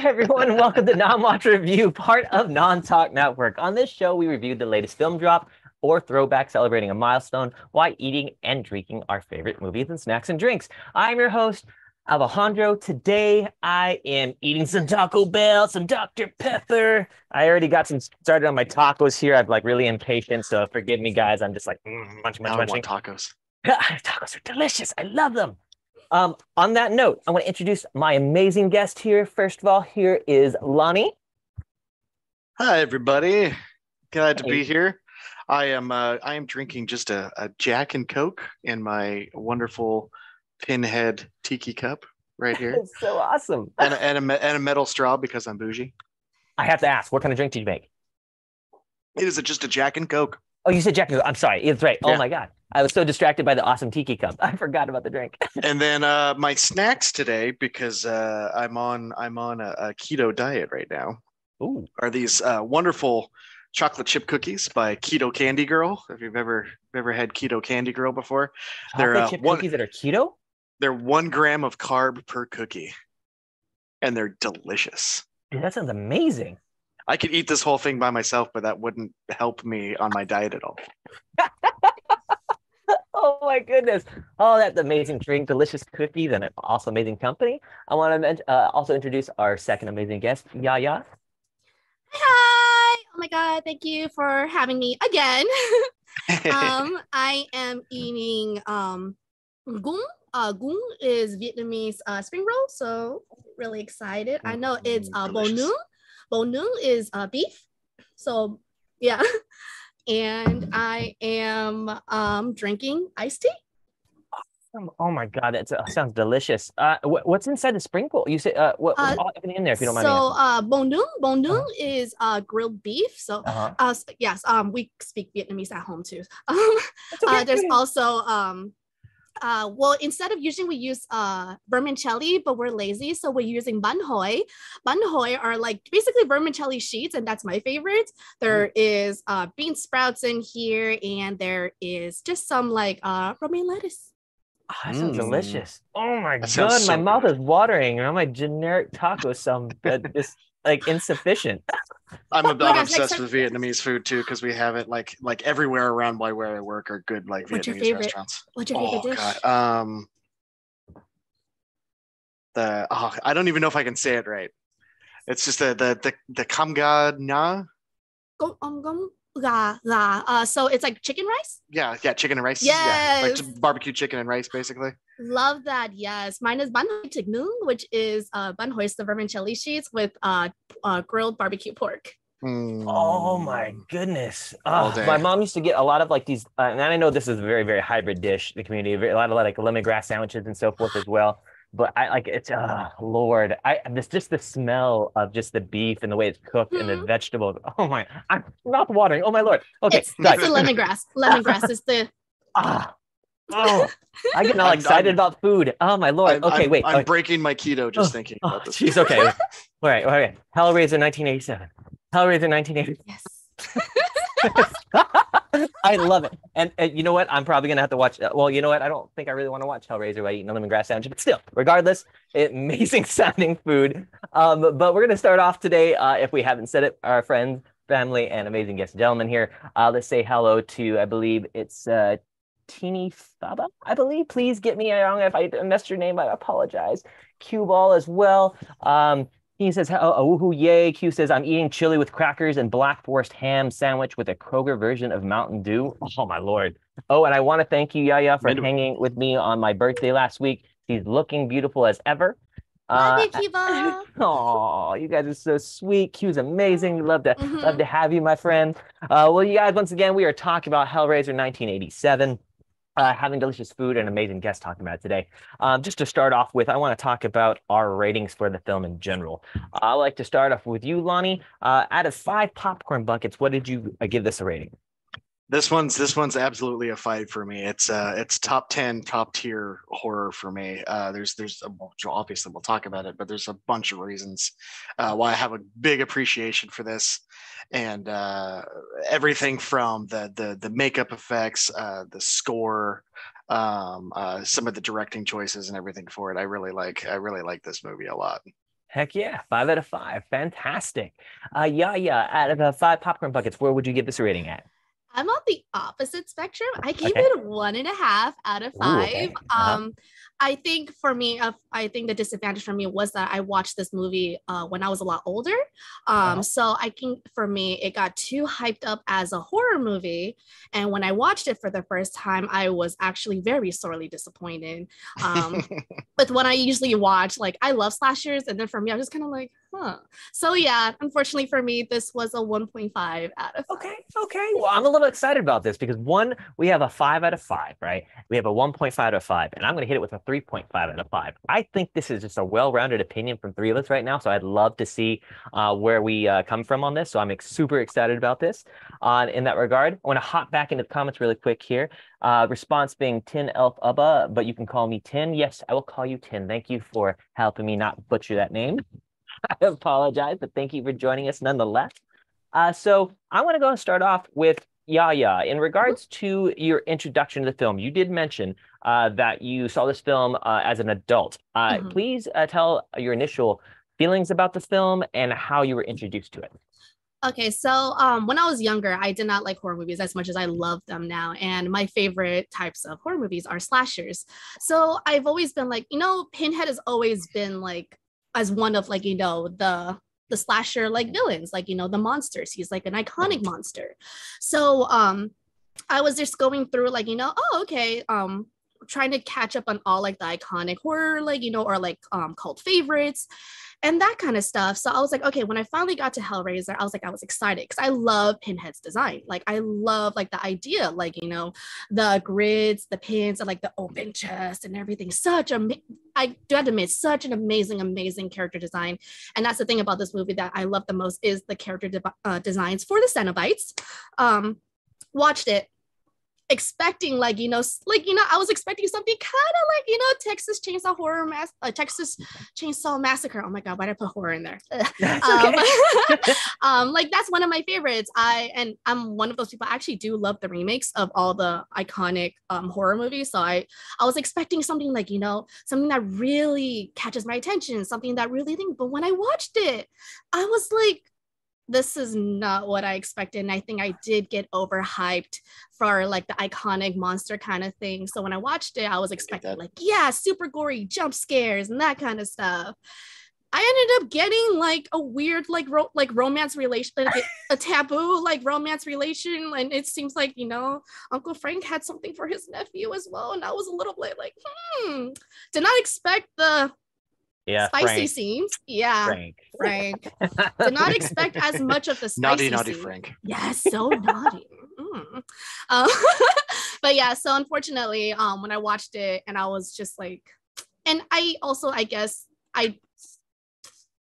Hi, everyone. Welcome to Nom Watch Review, part of Nom Talk Network. On this show, we review the latest film drop or throwback celebrating a milestone while eating and drinking our favorite movies and snacks and drinks. I'm your host, Alejandro. Today, I am eating some Taco Bell, some Dr. Pepper. I already got some started on my tacos here. I'm like really impatient, so forgive me, guys. I'm just like mm, munching, Now I want tacos. tacos are delicious. I love them. Um, on that note, I want to introduce my amazing guest here. First of all, here is Lonny. Hi, everybody. Glad to Hey. be here. I am uh, I am drinking just a, a Jack and Coke in my wonderful pinhead tiki cup right here, It's so awesome. and a, and, a, and a metal straw because I'm bougie. I have to ask, what kind of drink did you make? It is just a Jack and Coke. Oh, you said Jack. I'm sorry. It's right. Oh Yeah. my God. I was so distracted by the awesome tiki cup. I forgot about the drink. And then uh, my snacks today, because uh, I'm on I'm on a, a keto diet right now, Ooh. are these uh, wonderful chocolate chip cookies by Keto Candy Girl. If you've ever ever had Keto Candy Girl before, They're, Chocolate uh, chip one- cookies that are keto? they're one gram of carb per cookie, and they're delicious. Dude, that sounds amazing. I could eat this whole thing by myself, but that wouldn't help me on my diet at all. Oh my goodness. Oh, that's amazing drink, delicious cookies, and an also amazing company. I want to men- uh, also introduce our second amazing guest, Yaya. Hi! Oh my god, thank you for having me again. um, I am eating um gung. Uh, gung is Vietnamese uh, spring roll, so really excited. I know it's Mm, uh, bo delicious. nung. Is uh, beef, so yeah. And I am um drinking iced tea. Oh, oh my God, that sounds delicious. Uh, wh- what's inside the sprinkle? You say uh, what? Uh, everything in there, if you don't mind. so uh, bo nung, bo nung is uh grilled beef. So. Uh-huh. uh, yes, um, we speak Vietnamese at home too. Um, okay. uh, there's also um uh well instead of usually we use uh vermicelli but we're lazy so we're using bun hoi bun hoi are like basically vermicelli sheets and that's my favorite there is uh bean sprouts in here and there is just some like uh romaine lettuce Ah, that sounds Mm. delicious. Oh my That sounds god, my so mouth is watering. and my generic tacos Some uh, just like insufficient. I'm, a, my I'm gosh, obsessed time- with Vietnamese food too because we have it like like everywhere around by where I work are good like What's your Vietnamese favorite? restaurants. what's your favorite Oh dish god, um, the oh, I don't even know if I can say it right. It's just the the the the kam ga na. Gong- um, gong- ga, ga. uh so it's like chicken rice Yeah, yeah, chicken and rice. Yeah, like Yes. just barbecue chicken and rice basically. Love that. Yes. Mine is bun hoi which is uh, bun hoi, the vermicelli sheets with uh, uh, grilled barbecue pork. Oh my Mm. goodness. Oh, my mom used to get a lot of like these, uh, and I know this is a very, very hybrid dish, the community, a lot of like lemongrass sandwiches and so forth as well. But I like it's, uh, Lord, I this just the smell of just the beef and the way it's cooked and the Mhm. vegetables. Oh my, I'm mouth watering. Oh my Lord. Okay, It's, sorry. it's the lemongrass. Lemongrass is the Ah, oh, I get all I'm- excited I'm- about food. Oh my Lord. I'm, okay, I'm- wait. I'm okay. breaking my keto just Oh, thinking Oh, about this. jeez. Okay. all right. All right. Hellraiser 1987. Hellraiser 1987. yes. I love it. And, and you know what? I'm probably gonna have to watch. uh, Well, you know what? I don't think I really want to watch Hellraiser by eating a lemongrass sandwich, but still, regardless, amazing sounding food. Um, but we're gonna start off today. Uh, if we haven't said it, our friends, family, and amazing guest gentlemen here. Uh, let's say hello to. I believe it's uh, Teeny Faba. I believe. Please get me wrong if I messed your name. I apologize. Cue ball as well. Um, he says, oh, oh, woohoo, yay. Q says, I'm eating chili with crackers and Black Forest ham sandwich with a Kroger version of Mountain Dew. Oh, my Lord. Oh, and I want to thank you, Yaya, for Mid- hanging with me on my birthday last week. She's looking beautiful as ever. Love Uh, you, Kiva. Oh, you guys are so sweet. Q's amazing. Love to Mhm. love to have you, my friend. Uh, well, you guys, once again, we are talking about Hellraiser 1987. Uh, having delicious food and amazing guests talking about today. Um, just to start off with, I want to talk about our ratings for the film in general. I like to start off with you, Lonny. Uh, out of five popcorn buckets, what did you uh, give this a rating? This one's this one's absolutely a fight for me. It's uh it's top ten, top tier horror for me. Uh, there's there's a, obviously we'll talk about it, but there's a bunch of reasons uh, why I have a big appreciation for this, and uh, everything from the the the makeup effects, uh, the score, um, uh, some of the directing choices and everything for it. I really like. I really like this movie a lot. Heck yeah, five out of five, fantastic. Uh, yeah, yeah. Out of the five popcorn buckets, where would you give this rating at? I'm on the opposite spectrum. I gave Okay. it one and a half out of Ooh, five. okay. Uh-huh. Um, I think for me, uh, I think the disadvantage for me was that I watched this movie uh, when I was a lot older. Um, Uh-huh. So I think for me, it got too hyped up as a horror movie, and when I watched it for the first time, I was actually very sorely disappointed. Um, with what I usually watch, like I love slashers, and then for me, I was just kind of like, huh. So yeah, unfortunately for me, this was a 1.5 out of five. Okay, okay. Well, I'm a little excited about this because one, we have a five out of five, right? We have a 1.5 out of five, and I'm going to hit it with a 3.5 out of five. I think this is just a well-rounded opinion from three of us right now, so I'd love to see uh, where we uh, come from on this. So I'm super excited about this. Uh, in that regard, I want to hop back into the comments really quick here. Uh, response being Tin Elf Ubba, but you can call me Tin. Yes, I will call you Tin. Thank you for helping me not butcher that name. I apologize, but thank you for joining us nonetheless. Uh, so I want to go and start off with Yaya. In regards to your introduction to the film, you did mention uh, that you saw this film uh, as an adult. Uh, Mhm. Please uh, tell your initial feelings about the film and how you were introduced to it. Okay, so um, when I was younger, I did not like horror movies as much as I love them now. And my favorite types of horror movies are slashers. So I've always been like, you know, Pinhead has always been like as one of like, you know, the the slasher like villains, like, you know, the monsters. He's like an iconic monster. So um I was just going through like, you know, oh, okay, um, trying to catch up on all like the iconic horror, like, you know, or like um cult favorites and that kind of stuff. So I was like, okay, when I finally got to Hellraiser, I was like, I was excited because I love Pinhead's design. Like, I love like the idea, like you know, the grids, the pins, and like the open chest and everything. Such a, I do have to admit, such an amazing, amazing character design. And that's the thing about this movie that I love the most is the character de- uh, designs for the Cenobites. Um, watched it expecting like you know like you know i was expecting something kind of like you know texas chainsaw horror mass uh, texas chainsaw massacre. Oh my god why did i put horror in there? Um, um like that's one of my favorites. I and i'm one of those people i actually do love the remakes of all the iconic um horror movies. So i i was expecting something like you know something that really catches my attention something that really think but when i watched it i was like this is not what I expected. And I think I did get overhyped for like the iconic monster kind of thing. So when I watched it, I was expecting like, yeah, super gory jump scares and that kind of stuff. I ended up getting like a weird like ro- like romance relation, like, a taboo like romance relation, and it seems like you know Uncle Frank had something for his nephew as well, and I was a little bit like, hmm, did not expect the yeah, spicy Frank. scenes. Yeah, Frank. Frank did not expect as much of the spicy naughty, naughty scene. Frank. Yes, so naughty. Mm. Um, but yeah, so unfortunately, um, when I watched it, and I was just like, and I also, I guess, I.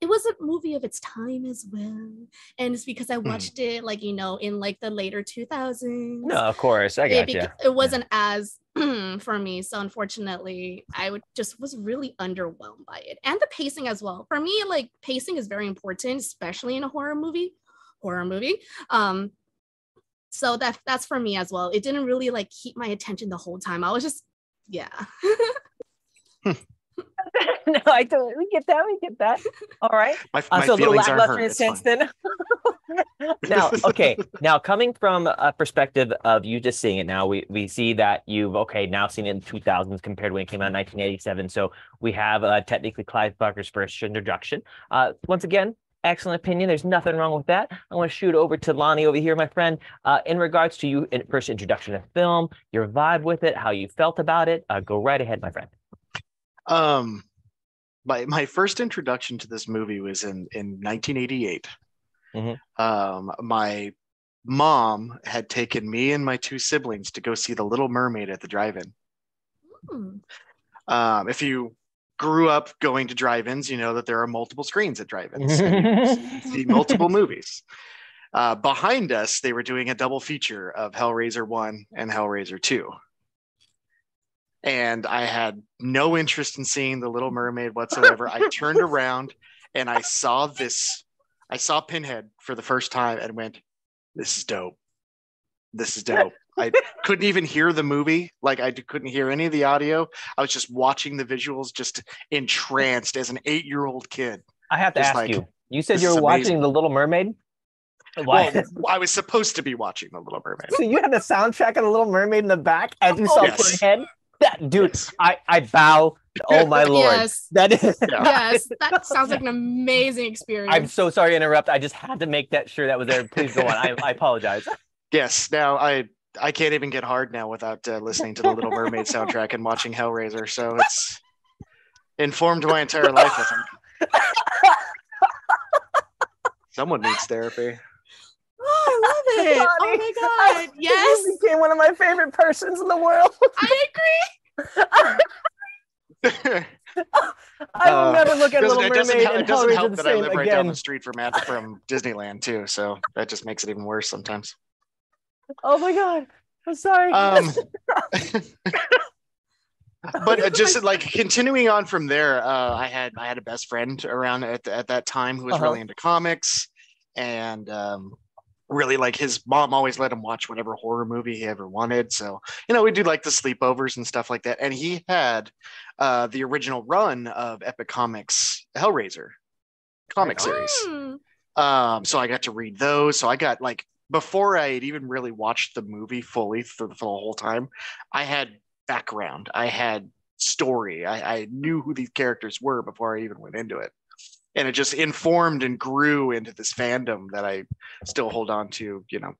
It was a movie of its time as well, and it's because I Hmm. watched it like you know in like the later two thousands. No, of course, I it, got you. it wasn't as for me, so unfortunately, I would just was really underwhelmed by it, and the pacing as well. For me, like pacing is very important, especially in a horror movie. Horror movie. Um, so that that's for me as well. It didn't really like keep my attention the whole time. I was just, yeah. no, I totally we get that. We get that. All right. My, Uh, my so a little feelings aren't lackluster hurt. in a It's sense fine. then. now, okay. Now coming from a perspective of you just seeing it now, we, we see that you've okay now seen it in 2000s compared to when it came out in 1987. So we have uh, technically Clive Barker's first introduction. Uh, once again, excellent opinion. There's nothing wrong with that. I want to shoot over to Lonny over here, my friend. Uh, in regards to you in first introduction to film, your vibe with it, how you felt about it, uh, go right ahead, my friend. Um, my my first introduction to this movie was in in 1988. Mhm. Um, my mom had taken me and my two siblings to go see The Little Mermaid at the drive-in. Hmm. Um, if you grew up going to drive-ins, you know that there are multiple screens at drive-ins. see multiple movies. Uh, behind us, they were doing a double feature of Hellraiser 1 and Hellraiser 2. And I had no interest in seeing The Little Mermaid whatsoever. I turned around and I saw this, I saw Pinhead for the first time and went, This is dope. This is dope. I couldn't even hear the movie. Like I couldn't hear any of the audio. I was just watching the visuals, just entranced as an eight-year-old kid. I have to Just ask like, you. You said you were watching. The Little Mermaid. Why? Well, I was supposed to be watching The Little Mermaid. so you had the soundtrack of The Little Mermaid in the back as you saw Yes. Pinhead. That dude, Yes. I I bow. Oh my lord. Yes. That is. Yeah. Yes, that sounds like an amazing experience. I'm so sorry to interrupt. I just had to make that sure that was there. Please go on. I, I apologize. Yes. Now I I can't even get hard now without uh, listening to the Little Mermaid soundtrack and watching Hellraiser. So it's informed my entire life. I think. Someone needs therapy. Oh, I love it. Oh my god. Yes, You became one of my favorite persons in the world. I agree. I will Uh, never look at Doesn't- Little it doesn't, Mermaid help, and it doesn't help the that I same live right down the street from from Disneyland too, so that just makes it even worse sometimes. Oh my god. I'm sorry. Um, but uh, just like continuing on from there, uh, I had I had a best friend around at at that time who was Uh-huh. really into comics, and um, really like his mom always let him watch whatever horror movie he ever wanted. So you know we do like the sleepovers and stuff like that. And he had uh, the original run of Epic Comics Hellraiser comic series. Hmm. Um, so I got to read those. So I got like before I had even really watched the movie fully for, for the whole time, I had background, I had story, I, I knew who these characters were before I even went into it. And it just informed and grew into this fandom that I still hold on to, you know,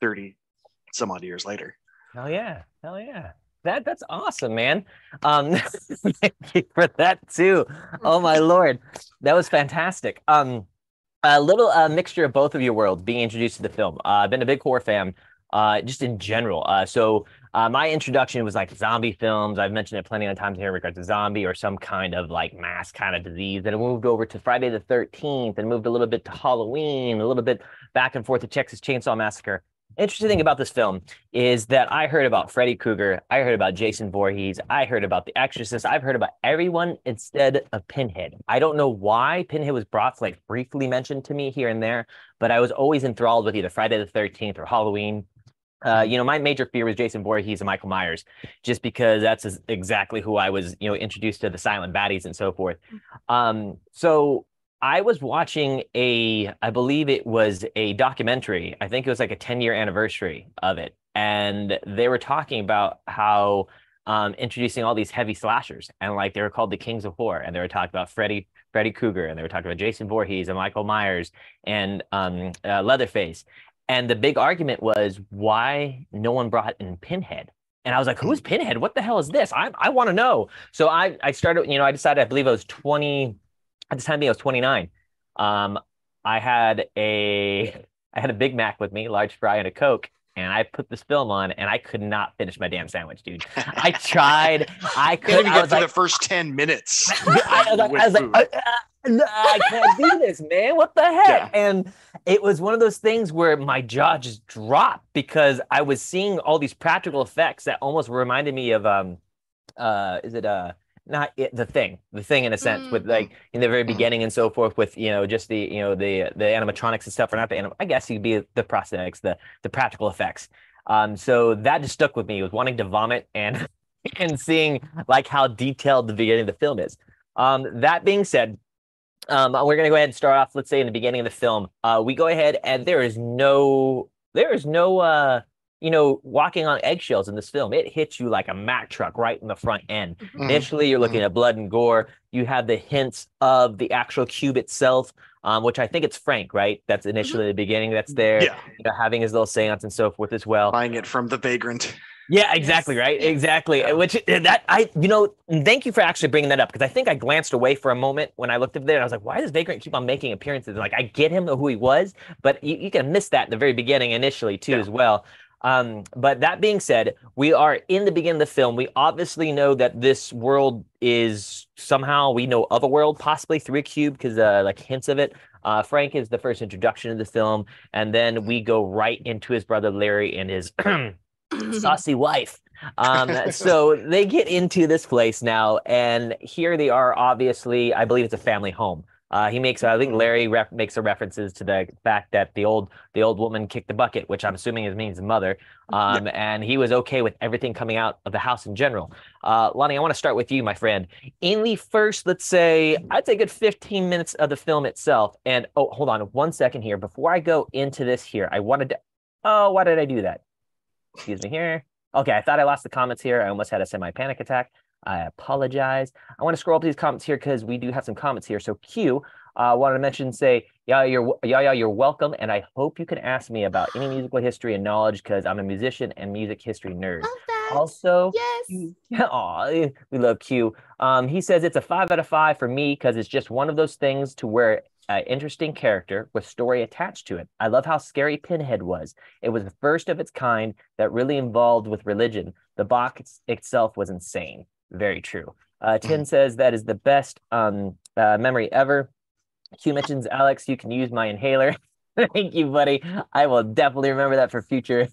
30 some odd years later. Hell yeah. Hell yeah. That that's awesome, man. Um thank you for that too. Oh my lord. That was fantastic. Um a little uh, mixture of both of your worlds being introduced to the film. Uh, I've been a big horror fan, uh, just in general. Uh, so uh, my introduction was like zombie films. I've mentioned it plenty of times here in regards to zombie or some kind of like mass kind of disease. Then I moved over to Friday the 13th and moved a little bit to Halloween, a little bit back and forth to Texas Chainsaw Massacre. Interesting thing about this film is that I heard about Freddy Krueger, I heard about Jason Voorhees, I heard about The Exorcist, I've heard about everyone instead of Pinhead. I don't know why Pinhead was brought, like briefly mentioned to me here and there, but I was always enthralled with either Friday the 13th or Halloween. Uh, you know, my major fear was Jason Voorhees and Michael Myers, just because that's ex- exactly who I was, you know, introduced to the silent baddies and so forth. Um, so I was watching a, I believe it was a documentary. I think it was like a 10 year anniversary of it. And they were talking about how um, introducing all these heavy slashers and like they were called the Kings of Horror. And they were talking about Freddy, Freddy Krueger, and they were talking about Jason Voorhees and Michael Myers and um, uh, Leatherface. And the big argument was why no one brought in Pinhead. And I was like, who's Pinhead? What the hell is this? I, I want to know. So I, I started, you know, I decided, I believe I was 20, at the time I was 29. Um, I had a I had a Big Mac with me, large fry and a Coke, and I put this film on, and I could not finish my damn sandwich, dude. I tried. I couldn't even I get through like, the first 10 minutes. I was like, I, was like uh, uh, I can't do this, man. What the heck? Yeah. And it was one of those things where my jaw just dropped because I was seeing all these practical effects that almost reminded me of um, uh, is it uh, not it, the thing, the thing in a sense, with Mm. like in the very Mhm. beginning and so forth, with you know just the you know the the animatronics and stuff, or not the anim- I guess you'd be the prosthetics, the the practical effects. Um, so that just stuck with me. Was wanting to vomit and and seeing like how detailed the beginning of the film is. Um, that being said, um, we're gonna go ahead and start off. Let's say in the beginning of the film, uh, we go ahead and there is no, there is no, uh, you know, walking on eggshells in this film. It hits you like a Mack truck right in the front end. Mhm. Initially, you're looking at blood and gore. You have the hints of the actual cube itself, um, which I think it's Frank, right? That's initially the beginning. That's there. Yeah, You know, having his little seance and so forth as well. buying it from the vagrant. Yeah, exactly, Yes, right? Exactly. Yeah. Which uh, that I, you know, thank you for actually bringing that up because I think I glanced away for a moment when I looked up there and I was like, why does Vagrant keep on making appearances? And like, I get him who he was, but you, you can miss that in the very beginning initially too Yeah. as well. Um, but that being said, we are in the beginning of the film. We obviously know that this world is somehow we know of a world, possibly through a cube, because uh, like hints of it. Uh, Frank is the first introduction of the film, and then we go right into his brother Larry and his saucy wife. Um, so they get into this place now, and here they are. Obviously, I believe it's a family home. Uh, he makes, I think Larry ref- makes the references to the fact that the old the old woman kicked the bucket, which I'm assuming is means mother, um, and he was okay with everything coming out of the house in general. Uh, Lonny, I want to start with you, my friend. In the first, let's say, I'd say good 15 minutes of the film itself, and oh, hold on one second here. Before I go into this here, I wanted to, oh, why did I do that? Excuse me here. Okay, I thought I lost the comments here. I almost had a semi panic attack. I apologize. I want to scroll up these comments here because we do have some comments here. So Q uh, wanted to mention, say, yeah, you're yeah, yeah, you're welcome, and I hope you can ask me about any musical history and knowledge because I'm a musician and music history nerd. Love that. Also, yes. aw, we love Q. Um, he says it's a five out of five for me because it's just one of those things to where an interesting character with story attached to it. I love how scary Pinhead was. It was the first of its kind that really involved with religion. The box itself was insane. Very true. Uh, Tin says that is the best um, uh, memory ever. Q mentions Alex, you can use my inhaler. Thank you, buddy. I will definitely remember that for future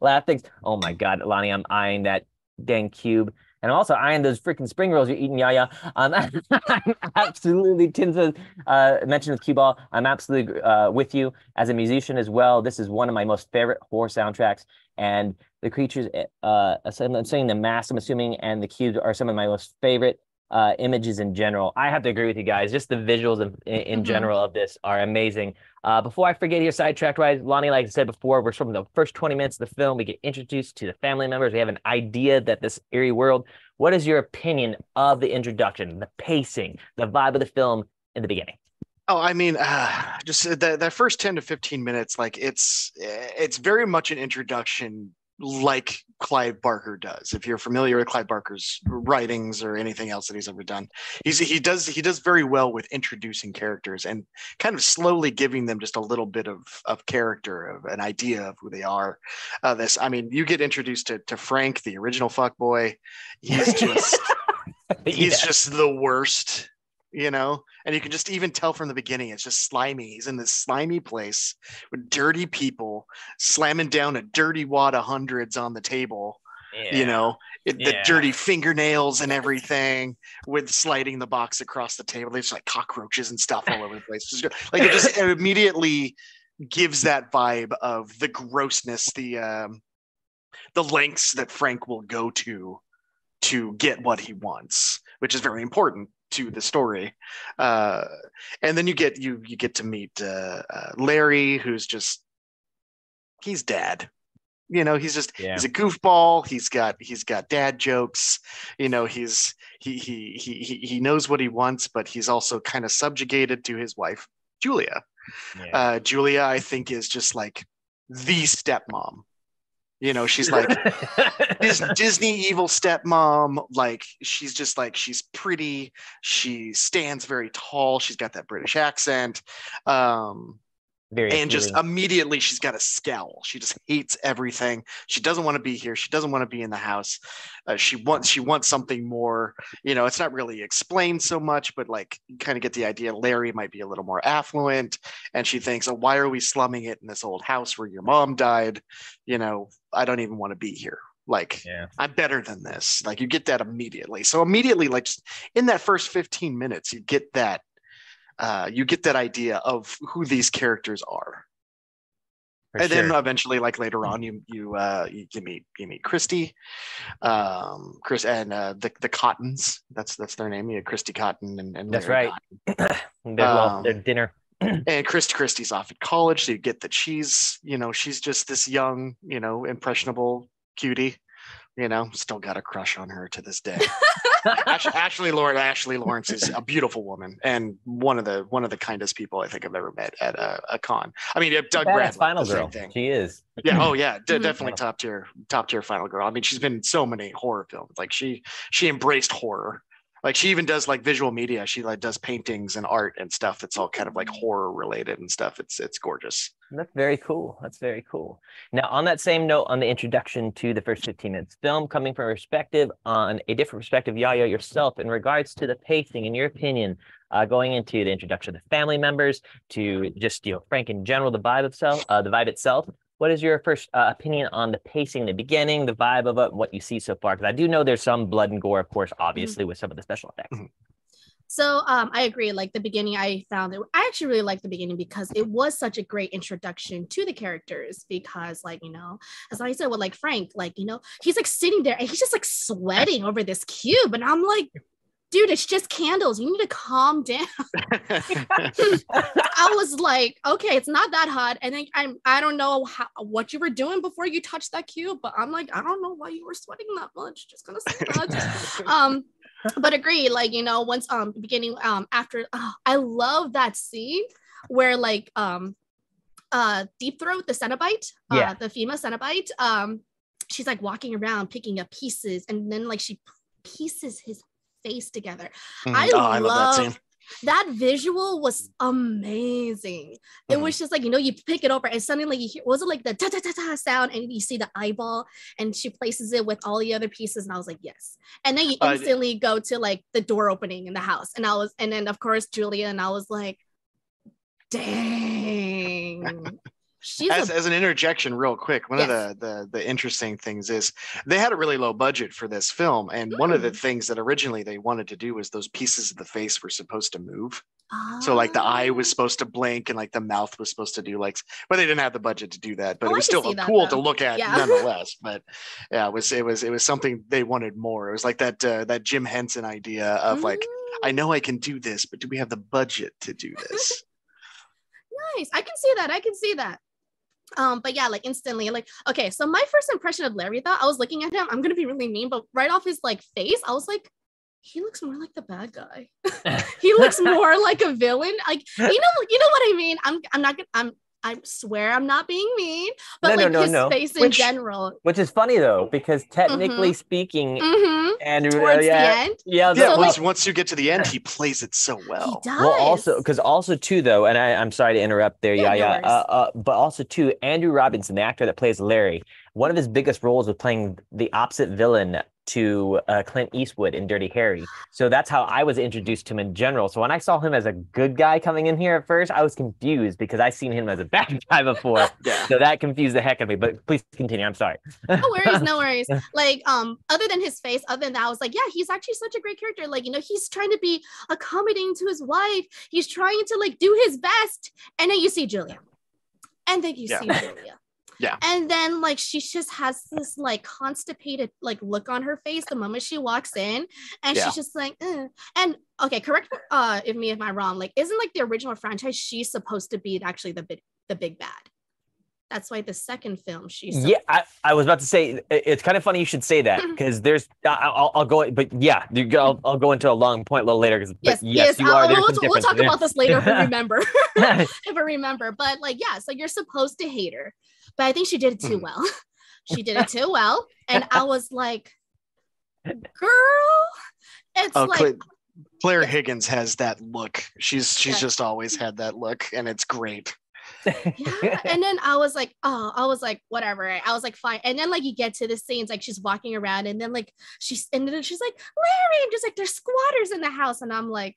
laugh things. Oh my God, Lonny, I'm eyeing that dang cube. And also, I'm also eyeing those freaking spring rolls you're eating, Yaya. Um, I'm absolutely, Tin says, uh, mentioned with cue ball. I'm absolutely uh, with you as a musician as well. This is one of my most favorite horror soundtracks. And the creatures, uh, I'm saying the mask, I'm assuming, and the cubes are some of my most favorite uh, images in general. I have to agree with you guys. Just the visuals of, in, in Mhm. general of this are amazing. Uh, before I forget here, sidetracked wise, Lonny, like I said before, we're from the first 20 minutes of the film. We get introduced to the family members. We have an idea that this eerie world. What is your opinion of the introduction, the pacing, the vibe of the film in the beginning? Oh, I mean, uh, just that that first ten to fifteen minutes, like it's it's very much an introduction, like Clive Barker does. If you're familiar with Clive Barker's writings or anything else that he's ever done, he's he does he does very well with introducing characters and kind of slowly giving them just a little bit of of character, of an idea of who they are. Uh, this, I mean, you get introduced to to Frank, the original fuck boy. He's just he's Yeah. just the worst you know? And you can just even tell from the beginning it's just slimy. He's in this slimy place with dirty people slamming down a dirty wad of hundreds on the table you know? It, the dirty fingernails and everything with sliding the box across the table. There's like cockroaches and stuff all over the place. Like it just immediately gives that vibe of the grossness the um the lengths that frank will go to to get what he wants which is very important to the story. Uh and then you get you you get to meet uh, uh larry who's just he's dad you know he's just Yeah. he's a goofball. He's got he's got dad jokes. You know he's he he he he knows what he wants but he's also kind of subjugated to his wife julia. Yeah. uh julia i think is just like the stepmom you know she's like Dis- Disney evil stepmom. Like she's just like she's pretty. She stands very tall. She's got that British accent, um, Very and just immediately she's got a scowl. She just hates everything. She doesn't want to be here. She doesn't want to be in the house. Uh, she wants she wants something more. You know, it's not really explained so much, but like you kind of get the idea. Larry might be a little more affluent, and she thinks, "Oh, why are we slumming it in this old house where your mom died?" You know, I don't even want to be here. Like yeah. I'm better than this. Like you get that immediately. So immediately, like just in that first 15 minutes, you get that uh, you get that idea of who these characters are. For and sure. then eventually, like later on, you you uh, you, you meet you meet Kirsty, um, Chris and uh, the the Cottons. That's that's their name. You Kirsty Cotton and, and That's Larry right. Cotton. Their, um, their dinner. and Kirsty Kirsty's off at college, so you get that she's you know she's just this young you know impressionable cutie. You know, still got a crush on her to this day. Ash- Ashley Laurence. Ashley Laurence is a beautiful woman and one of the one of the kindest people I think I've ever met at a, a con. I mean, Doug Bradley, final girl. thing. She is. Yeah. Oh, yeah. Mhm. definitely top tier, top tier final girl. I mean, she's been in so many horror films. Like she, she embraced horror. Like she even does like visual media. She like does paintings and art and stuff that's all kind of like horror related and stuff. It's it's gorgeous. That's very cool. That's very cool. Now, on that same note, on the introduction to the first 15 minutes film, coming from a perspective on a different perspective, Yaya yourself, in regards to the pacing, in your opinion, uh, going into the introduction of the family members, to just you know Frank in general, the vibe itself, uh, the vibe itself. What is your first uh, opinion on the pacing, the beginning, the vibe of it, what you see so far? Because I do know there's some blood and gore, of course, obviously with some of the special effects. Mhm. So um, I agree. Like the beginning, I found it. I actually really liked the beginning because it was such a great introduction to the characters. Because like you know, as I said with like Frank, like you know, he's like sitting there and he's just like sweating over this cube, and I'm like, dude, it's just candles. You need to calm down. I was like, okay, it's not that hot. And then I'm, I don't know how, what you were doing before you touched that cube, but I'm like, I don't know why you were sweating that much. Just gonna say that. um, but agree, like you know, once um beginning um after, oh, I love that scene where like um uh deep throat the cenobite, uh, Yeah. the fema cenobite, um, she's like walking around picking up pieces, and then like she pieces his face together. I oh, I love that scene. that visual was amazing. It Mhm. was just like, you know, you pick it over and suddenly you hear, was it like the ta ta ta ta sound and you see the eyeball and she places it with all the other pieces. And I was like, yes. And then you Uh, instantly go to like the door opening in the house. And I was, and then of course, Julia, and I was like, dang. She's As, a, as an interjection, real quick, one Yes. of the, the the interesting things is they had a really low budget for this film, and one of the Mm. things that originally they wanted to do was those pieces of the face were supposed to move. So like the eye was Ah. supposed to blink, and like the mouth was supposed to do like, but they didn't have the budget to do that. But Oh, it was still that, cool to look at Yeah. nonetheless. But yeah, it was it was it was something they wanted more. It was like that uh, that Jim Henson idea of like, I know I can do this, but do we have the budget to do this? nice. I can see that. I can see that. Um, but yeah, like instantly, like okay. So my first impression of Larry, though, I was looking at him. I'm gonna be really mean, but right off his like face, I was like, he looks more like the bad guy. he looks more like a villain. Like you know, you know what I mean. I'm I'm not gonna. I'm I swear I'm not being mean, but No, no, like no, his no. face in general. Which is funny though, because technically speaking, hmm Andrew, uh, yeah, the end, yeah, yeah, the- So, once like- once you get to the end, he plays it so well. he does. Well, also because also too though, and I, I'm sorry to interrupt there, Yeah, yeah, yeah. Uh, uh, but also too, Andrew Robinson, the actor that plays Larry, one of his biggest roles was playing the opposite villain to uh, Clint Eastwood in Dirty Harry. So that's how I was introduced to him in general. So when I saw him as a good guy coming in here at first, I was confused because I seen him as a bad guy before. Yeah. so that confused the heck out of me. But please continue. I'm sorry. no worries, no worries. Like, um, other than his face, other than that, I was like, yeah, he's actually such a great character. Like, you know, he's trying to be accommodating to his wife. He's trying to like do his best. And then you see Julia. And then you Yeah. see Julia. Yeah. And then like she just has this like constipated like look on her face the moment she walks in. And Yeah. she's just like, "Eh." and okay, correct uh if me if I'm wrong. Like, isn't like the original franchise, she's supposed to be actually the big the big bad. That's why the second film she's Yeah, I, I was about to say it's kind of funny you should say that because there's I- I'll, I'll go but yeah you go, I'll, I'll go into a long point a little later because yes, yes, yes you I'll- are there's we'll, we'll talk there. about this later if we remember. if I remember. But like, yeah, so you're supposed to hate her. But I think she did it too Mhm. well. she did it too well. And I was like, girl, it's Oh, like Cla- Claire Yeah. Higgins has that look. She's she's Yeah. just always had that look, and it's great. yeah. And then I was like, oh, I was like, whatever. I was like, fine. And then like you get to the scenes, like she's walking around, and then like she's and then she's like, Larry, and just like there's squatters in the house, and I'm like,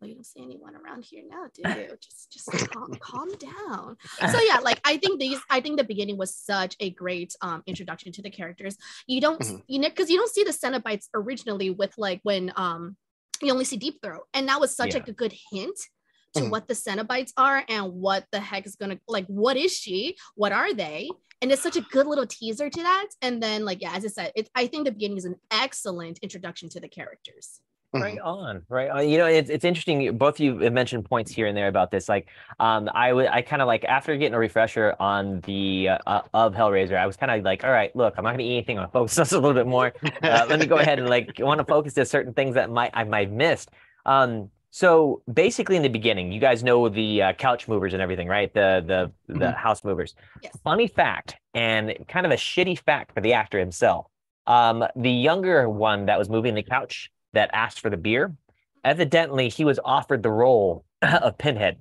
well, you don't see anyone around here now, do you? Just just calm, calm down. So yeah, like I think these, I think the beginning was such a great um introduction to the characters. You don't, Mhm. you know, because you don't see the Cenobites originally with like when um you only see Deep Throat, and that was such Yeah. like a good hint to Mhm. what the Cenobites are and what the heck is gonna like. What is she? What are they? And it's such a good little teaser to that. And then like yeah, as I said, it, I think the beginning is an excellent introduction to the characters. Right on, right on. You know, it's it's interesting. Both of you have mentioned points here and there about this. Like, um, I would, I kind of like after getting a refresher on the uh, uh, of Hellraiser, I was kind of like, all right, look, I'm not gonna eat anything. I'm gonna focus this a little bit more. Uh, let me go ahead and like want to focus to certain things that might I might have missed. Um, so basically, in the beginning, you guys know the uh, couch movers and everything, right? The the the Mhm. house movers. Yes. Funny fact, and kind of a shitty fact for the actor himself. Um, the younger one that was moving the couch that asked for the beer, evidently he was offered the role of Pinhead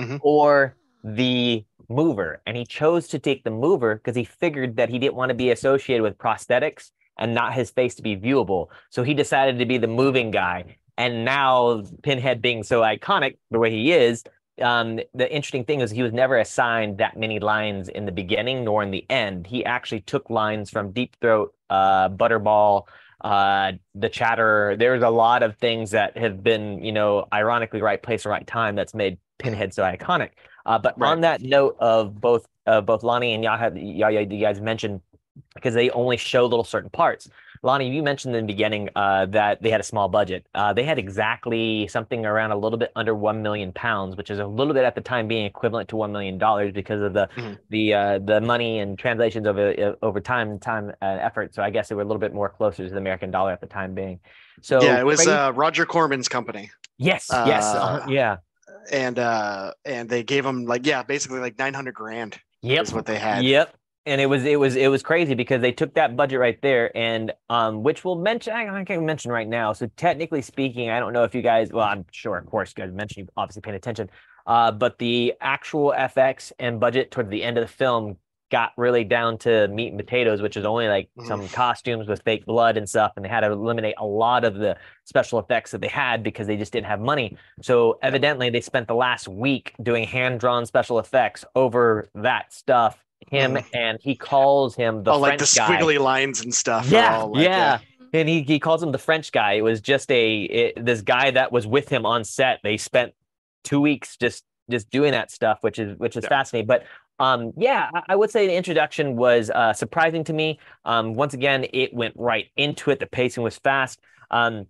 Mhm. or the mover, and he chose to take the mover because he figured that he didn't want to be associated with prosthetics and not his face to be viewable. So he decided to be the moving guy. And now Pinhead being so iconic the way he is, um, the interesting thing is he was never assigned that many lines in the beginning nor in the end. He actually took lines from Deep Throat, uh, Butterball, uh, the chatter. There's a lot of things that have been, you know, ironically right place, right time that's made Pinhead so iconic. Uh, but Right. on that note of both uh, both Lonny and Yaya, Yaya, you guys mentioned because they only show little certain parts. Lonny, you mentioned in the beginning uh, that they had a small budget. Uh, they had exactly something around a little bit under one million pounds, which is a little bit at the time being equivalent to one million dollars because of the Mhm. the uh, the money and translations over uh, over time time and effort. So I guess they were a little bit more closer to the American dollar at the time being. So yeah, it was uh, Roger Corman's company, yes, yes, uh, uh, yeah, and uh, and they gave him like yeah, basically like nine hundred grand yep. is what they had. Yep. And it was it was it was crazy because they took that budget right there and um which we'll mention I I can't mention right now. So technically speaking, I don't know if you guys well, I'm sure of course you guys mentioned you obviously paying attention. Uh but the actual FX and budget toward the end of the film got really down to meat and potatoes, which is only like Mhm. some costumes with fake blood and stuff, and they had to eliminate a lot of the special effects that they had because they just didn't have money. So evidently they spent the last week doing hand-drawn special effects over that stuff. Him Mhm. and he calls him the oh, like French the guy. squiggly lines and stuff. Yeah, all like, yeah. And he, he calls him the French guy. It was just a it, this guy that was with him on set. They spent two weeks just just doing that stuff, which is which is Yeah. fascinating. But um, yeah, I, I would say the introduction was uh, surprising to me. Um, once again, it went right into it. The pacing was fast. Um,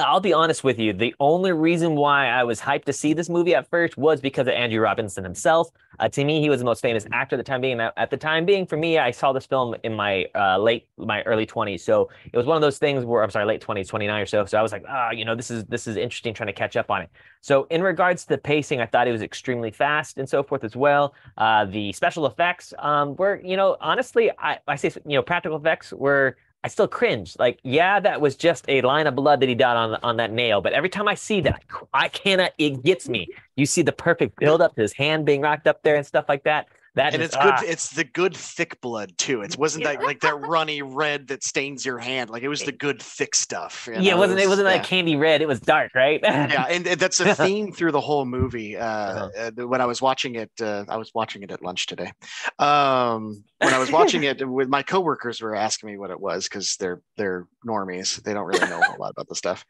I'll be honest with you. The only reason why I was hyped to see this movie at first was because of Andrew Robinson himself. Uh, to me, he was the most famous actor at the time being. At the time being, for me, I saw this film in my uh, late, my early twenties. So it was one of those things where I'm sorry, late twenties, 29 or so. So I was like, ah, you know, this is this is interesting, trying to catch up on it. So in regards to the pacing, I thought it was extremely fast and so forth as well. Uh, the special effects um, were, you know, honestly, I, I say, you know, practical effects were I still cringe. Like, yeah, that was just a line of blood that he did on on that nail. But every time I see that, I cannot. It gets me. You see the perfect build up, his hand being rocked up there and stuff like that. That and is- it's good. ah, It's the good thick blood too. It wasn't that like that runny red that stains your hand. Like it was the good thick stuff. you yeah, it wasn't. It was- wasn't yeah. like candy red. It was dark, right? yeah, and and that's a theme through the whole movie. Uh, Uh-huh. uh, when I was watching it, uh, I was watching it at lunch today. Um, when I was watching it, with my coworkers were asking me what it was because they're they're normies. They don't really know a whole lot about the stuff,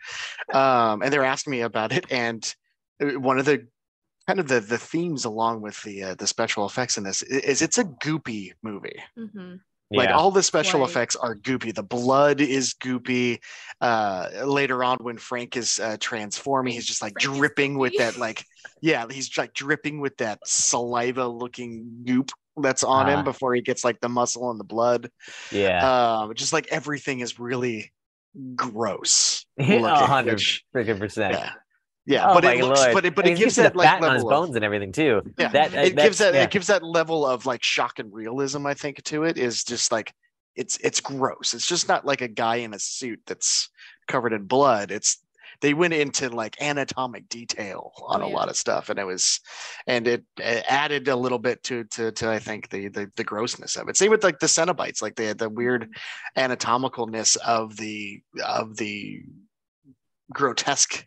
um, and they were asking me about it. And uh, one of the kind of the the themes along with the uh, the special effects in this is it's a goopy movie. hmm Like yeah. all the special Right. effects are goopy. The blood is goopy. Uh, later on, when Frank is uh, transforming, he's just like Frank dripping with that, like, yeah, he's like dripping with that saliva-looking goop that's on Ah. him before he gets like the muscle and the blood. yeah. Um, just like everything is really gross. A looking, hundred which- freaking percent. yeah, yeah, Oh but it looks, Lord. but it, but And it gives that like fat on his level of, bones and everything too. yeah, That it that's- gives that yeah. it gives that level of like shock and realism i think to it is just like it's it's gross it's just not like a guy in a suit that's covered in blood it's they went into like anatomic detail on Oh, a lot of stuff and it was and it, it added a little bit to to to i think the, the the grossness of it same with like the cenobites like they had the weird anatomicalness of the of the grotesque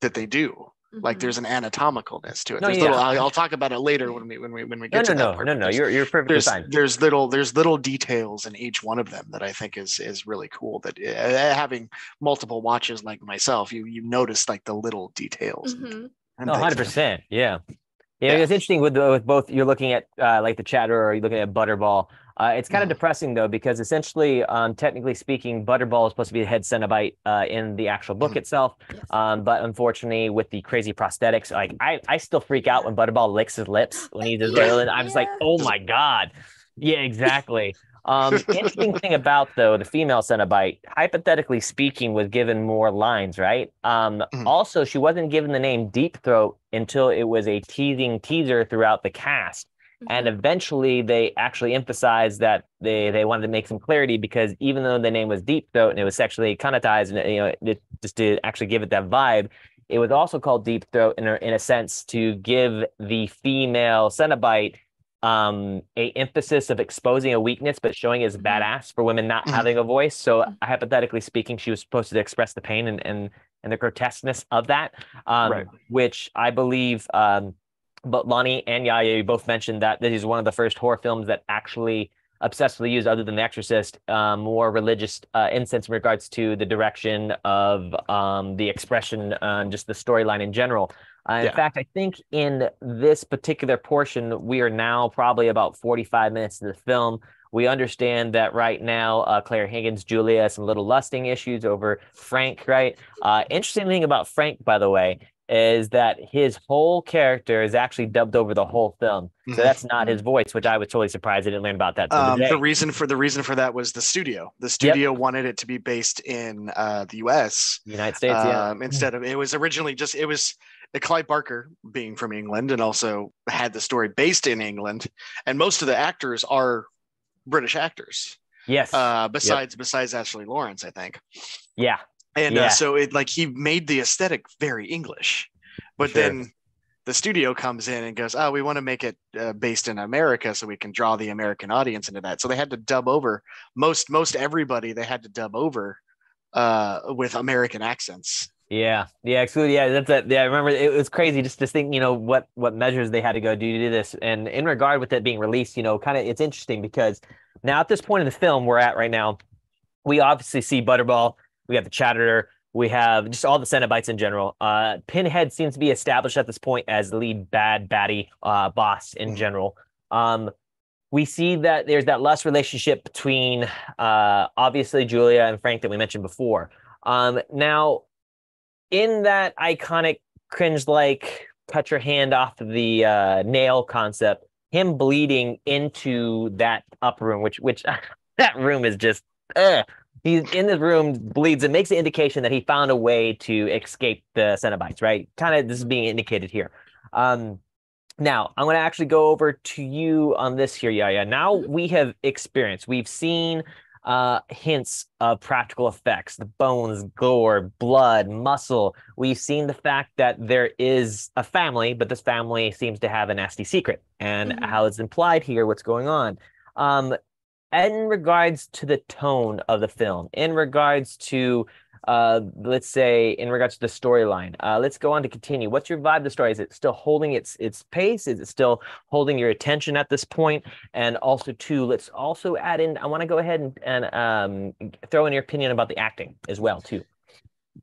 that they do like Mhm. there's an anatomicalness to it. No, there's yeah. little. I'll, I'll talk about it later when we when we when we get no, to that no, part. no, no. there's- You're you're perfectly there's fine. there's little there's little details in each one of them that I think is is really cool. That uh, having multiple watches like myself, you you notice like the little details. and- Mhm. and No, things. hundred percent. Yeah. Yeah, Yeah. it's interesting with with both. You're looking at uh, like the chatter, or you're looking at Butterball. Uh, it's kind of depressing though, because essentially, um, technically speaking, Butterball is supposed to be the head Cenobite uh, in the actual book Mhm. itself. Yes. Um, but unfortunately, with the crazy prosthetics, like I, I still freak out when Butterball licks his lips when he's just Yeah, and I'm just like, oh my god. Yeah, exactly. Um, interesting thing about though the female Cenobite, hypothetically speaking, was given more lines, right? Um, Mhm. also she wasn't given the name Deep Throat until it was a teasing teaser throughout the cast. And Mhm. eventually they actually emphasized that they, they wanted to make some clarity because even though the name was Deep Throat and it was sexually connotated and you know it, just to actually give it that vibe, it was also called Deep Throat in a, in a sense to give the female Cenobite um a emphasis of exposing a weakness but showing as Mhm. badass for women not Mhm. having a voice so hypothetically speaking she was supposed to express the pain and and, and the grotesqueness of that um Right. which i believe um but lonny and yaya you both mentioned that this is one of the first horror films that actually obsessively used other than The Exorcist, um, more religious uh, incense in regards to the direction of um, the expression and just the storyline in general. Uh, in Yeah. fact, I think in this particular portion, we are now probably about 45 minutes into the film. We understand that right now, uh, Clare Higgins, Julia, some little lusting issues over Frank, right? Uh, interesting thing about Frank, by the way, is that his whole character is actually dubbed over the whole film. So Mhm. that's not his voice, which I was totally surprised I didn't learn about that. Um, the reason for the reason for that was the studio. The studio wanted it to be based in uh, the U.S. United States, yeah. um, instead of it was originally just it was Clive Barker being from England and also had the story based in England, and most of the actors are British actors. Yes. Uh, besides besides Ashley Laurence, I think. yeah. And Yeah. uh, so it like he made the aesthetic very English, but Sure. then the studio comes in and goes, "Oh, we want to make it uh, based in America, so we can draw the American audience into that." So they had to dub over most most everybody. They had to dub over uh, with American accents. Yeah, yeah, absolutely. Yeah, that's a, yeah. I remember it was crazy just to think, you know, what what measures they had to go do to do this. And in regard with it being released, you know, kind of it's interesting because now at this point in the film we're at right now, we obviously see Butterball, we have the Chatterer, we have just all the Cenobites in general. Uh, Pinhead seems to be established at this point as the lead bad baddie uh, boss in Mhm. general. Um, we see that there's that lust relationship between uh, obviously Julia and Frank that we mentioned before. Um, now, in that iconic cringe like cut your hand off the uh, nail concept, him bleeding into that upper room, which which that room is just ugh. He's in this room bleeds. and makes an indication that he found a way to escape the Cenobites, right? Kind of this is being indicated here. Um, now I'm going to actually go over to you on this here, Yaya. Now we have experienced, we've seen uh, hints of practical effects, the bones, gore, blood, muscle. We've seen the fact that there is a family, but this family seems to have a nasty secret, and Mhm. how it's implied here what's going on. Um, in regards to the tone of the film, in regards to uh let's say in regards to the storyline uh let's go on to continue. What's your vibe the story? Is it still holding its its pace? Is it still holding your attention at this point? And also too let's also add in i want to go ahead and, and um throw in your opinion about the acting as well too.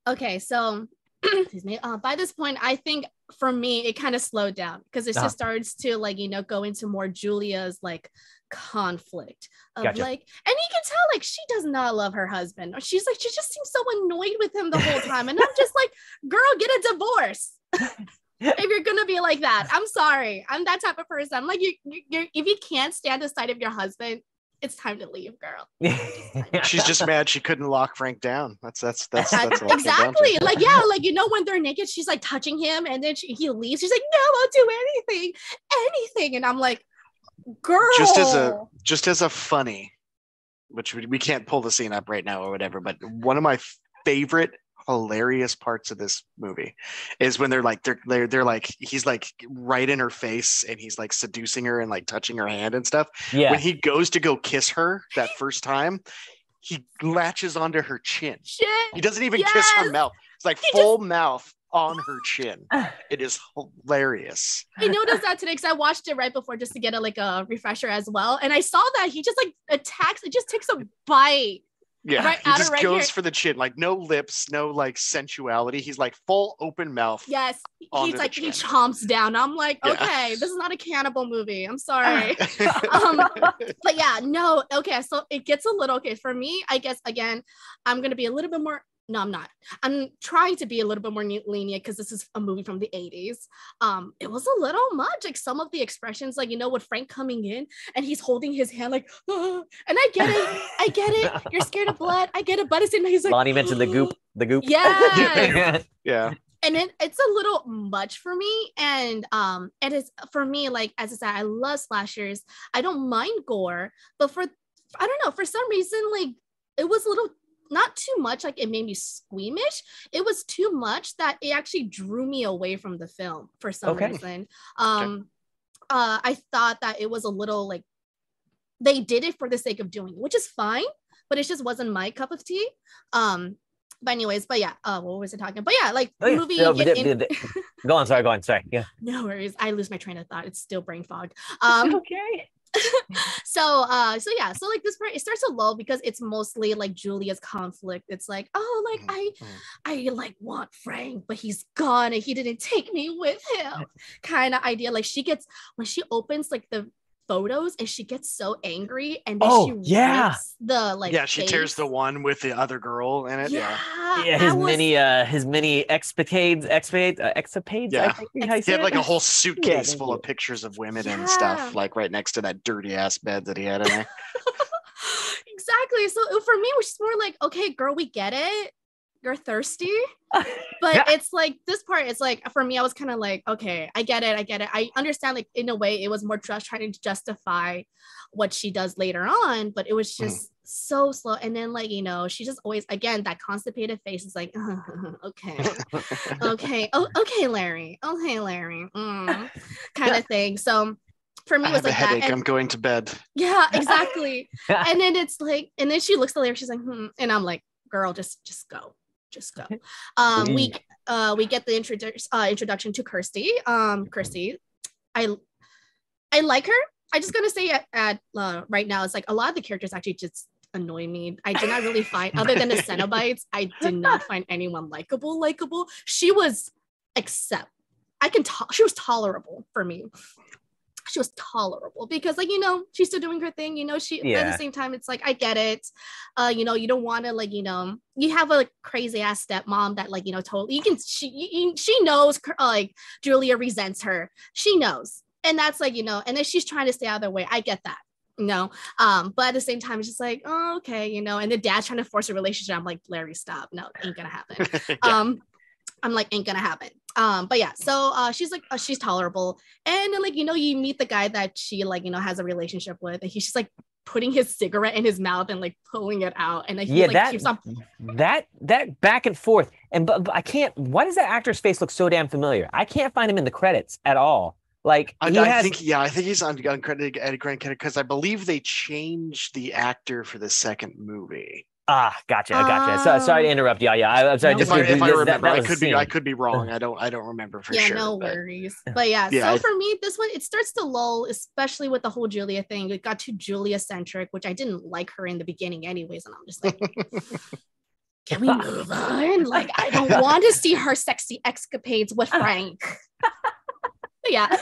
Okay, so excuse me. Uh, by this point, I think for me it kind of slowed down because it Uh-huh. just starts to like you know go into more Julia's like conflict of Gotcha. like, and you can tell like she does not love her husband. Or She's like she just seems so annoyed with him the whole time, and I'm just like, girl, get a divorce. if you're gonna be like that, I'm sorry. I'm that type of person. I'm like, you, you, you're, if you can't stand the sight of your husband, it's time to leave, girl. She's just mad she couldn't lock Frank down. That's that's that's, that's all it came down to. exactly. Like, yeah, like you know, when they're naked, she's like touching him, and then she, he leaves. She's like, "No, I'll do anything, anything," and I'm like, "Girl." Just as a just as a funny, which we, we can't pull the scene up right now or whatever, but one of my favorite hilarious parts of this movie is when they're like they're they're, they're like he's like right in her face and he's like seducing her and like touching her hand and stuff. Yeah. When he goes to go kiss her that first time he latches onto her chin. Shit. he doesn't even kiss her mouth. It's like He full mouth on her chin. It is hilarious. I noticed that today because I watched it right before just to get a like a refresher as well, and I saw that he just like attacks. It just takes a bite. Yeah, Right he just right goes here. for the chin, like no lips, no like sensuality. He's like full open mouth. Yes, he's like he chomps down. I'm like, Yeah. okay, this is not a cannibal movie. I'm sorry. um, but yeah, no, okay. So it gets a little okay for me. I guess again, I'm gonna be a little bit more. No, I'm not. I'm trying to be a little bit more lenient because this is a movie from the 80s. Um, it was a little much. Like some of the expressions, like you know, with Frank coming in and he's holding his hand, like, "Ah," and I get it, I get it. You're scared of blood. I get it, but it's in. He's like, lonny mentioned the goop the goop Yeah. yeah, and it, it's a little much for me and um it is for me like as i said i love slashers i don't mind gore but for i don't know for some reason like it was a little not too much like it made me squeamish it was too much that it actually drew me away from the film for some Okay. reason um uh i thought that it was a little like they did it for the sake of doing it which is fine but it just wasn't my cup of tea um but anyways but yeah uh what was i talking but yeah like Oh, yeah. movie No, you but get the- in- go on sorry go on sorry yeah no worries. I lose my train of thought. It's still brain fog. Um, okay so uh so yeah so like this part it starts so low because it's mostly like julia's conflict. It's like oh like Mhm, i mhm. i like want frank but he's gone and he didn't take me with him kind of idea. Like she gets when she opens like the photos and she gets so angry and then Oh, she yeah. rips the like yeah, she tears the one with the other girl in it. Yeah. yeah, yeah, his was- mini uh his mini expicades expades uh, exapades. I Yeah. think is how He had like a whole suitcase thank full of pictures of women and stuff, like right next to that dirty ass bed that he had in there. exactly. So uh, for me, which is more like, okay, girl, we get it. You're thirsty. But Yeah. it's like this part, it's like for me, I was kind of like, okay, I get it, I get it. I understand, like, in a way, it was more just trying to justify what she does later on, but it was Mm. just so slow. And then, like, you know, she just always again that constipated face is like, okay, okay, oh, okay, Larry, okay, Larry, mm, kind of thing. So for me, I it was have a like that. headache. And- I'm going to bed. yeah, exactly. and then it's like, and then she looks at Larry, she's like, hmm. and I'm like, girl, just just go. Just go. Um, we uh we get the introduction uh introduction to Kirsty. Um, Kirsty, I I like her. I just gonna say at, at uh, right now, it's like a lot of the characters actually just annoy me. I did not really find other than the Cenobites, I did not find anyone likable, likable. She was except I can talk. she was tolerable for me. She was tolerable because like you know she's still doing her thing you know she but at the same time it's like I get it. Uh you know you don't want to like you know you have a like, crazy ass stepmom that like you know totally you can she you, she knows uh, like Julia resents her. She knows. And that's like you know and then she's trying to stay out of their way. I get that you know? Um but at the same time it's just like oh okay you know and the dad's trying to force a relationship. I'm like Larry stop. No ain't gonna happen. Yeah. um i'm like ain't gonna happen um but yeah so uh she's like uh, she's tolerable and then like you know you meet the guy that she like you know has a relationship with and he's just like putting his cigarette in his mouth and like pulling it out and like, he Yeah, like that- keeps on that that back and forth and but, but I can't. Why does that actor's face look so damn familiar? I can't find him in the credits at all. Like I, he I has, think yeah, I think he's on uncredited at Grand Canyon because I believe they changed the actor for the second movie. Ah, gotcha, gotcha. So, sorry to Um, interrupt. Yeah, yeah. I, I'm sorry. no just If I, because if I that- that remember, I could be I could be wrong. I don't I don't remember for yeah sure. Yeah, no but- worries but yeah, Yeah, so I- for me this one it starts to lull especially with the whole julia thing it got too julia centric which i didn't like her in the beginning anyways and i'm just like can we move on like i don't want to see her sexy escapades with frank But yeah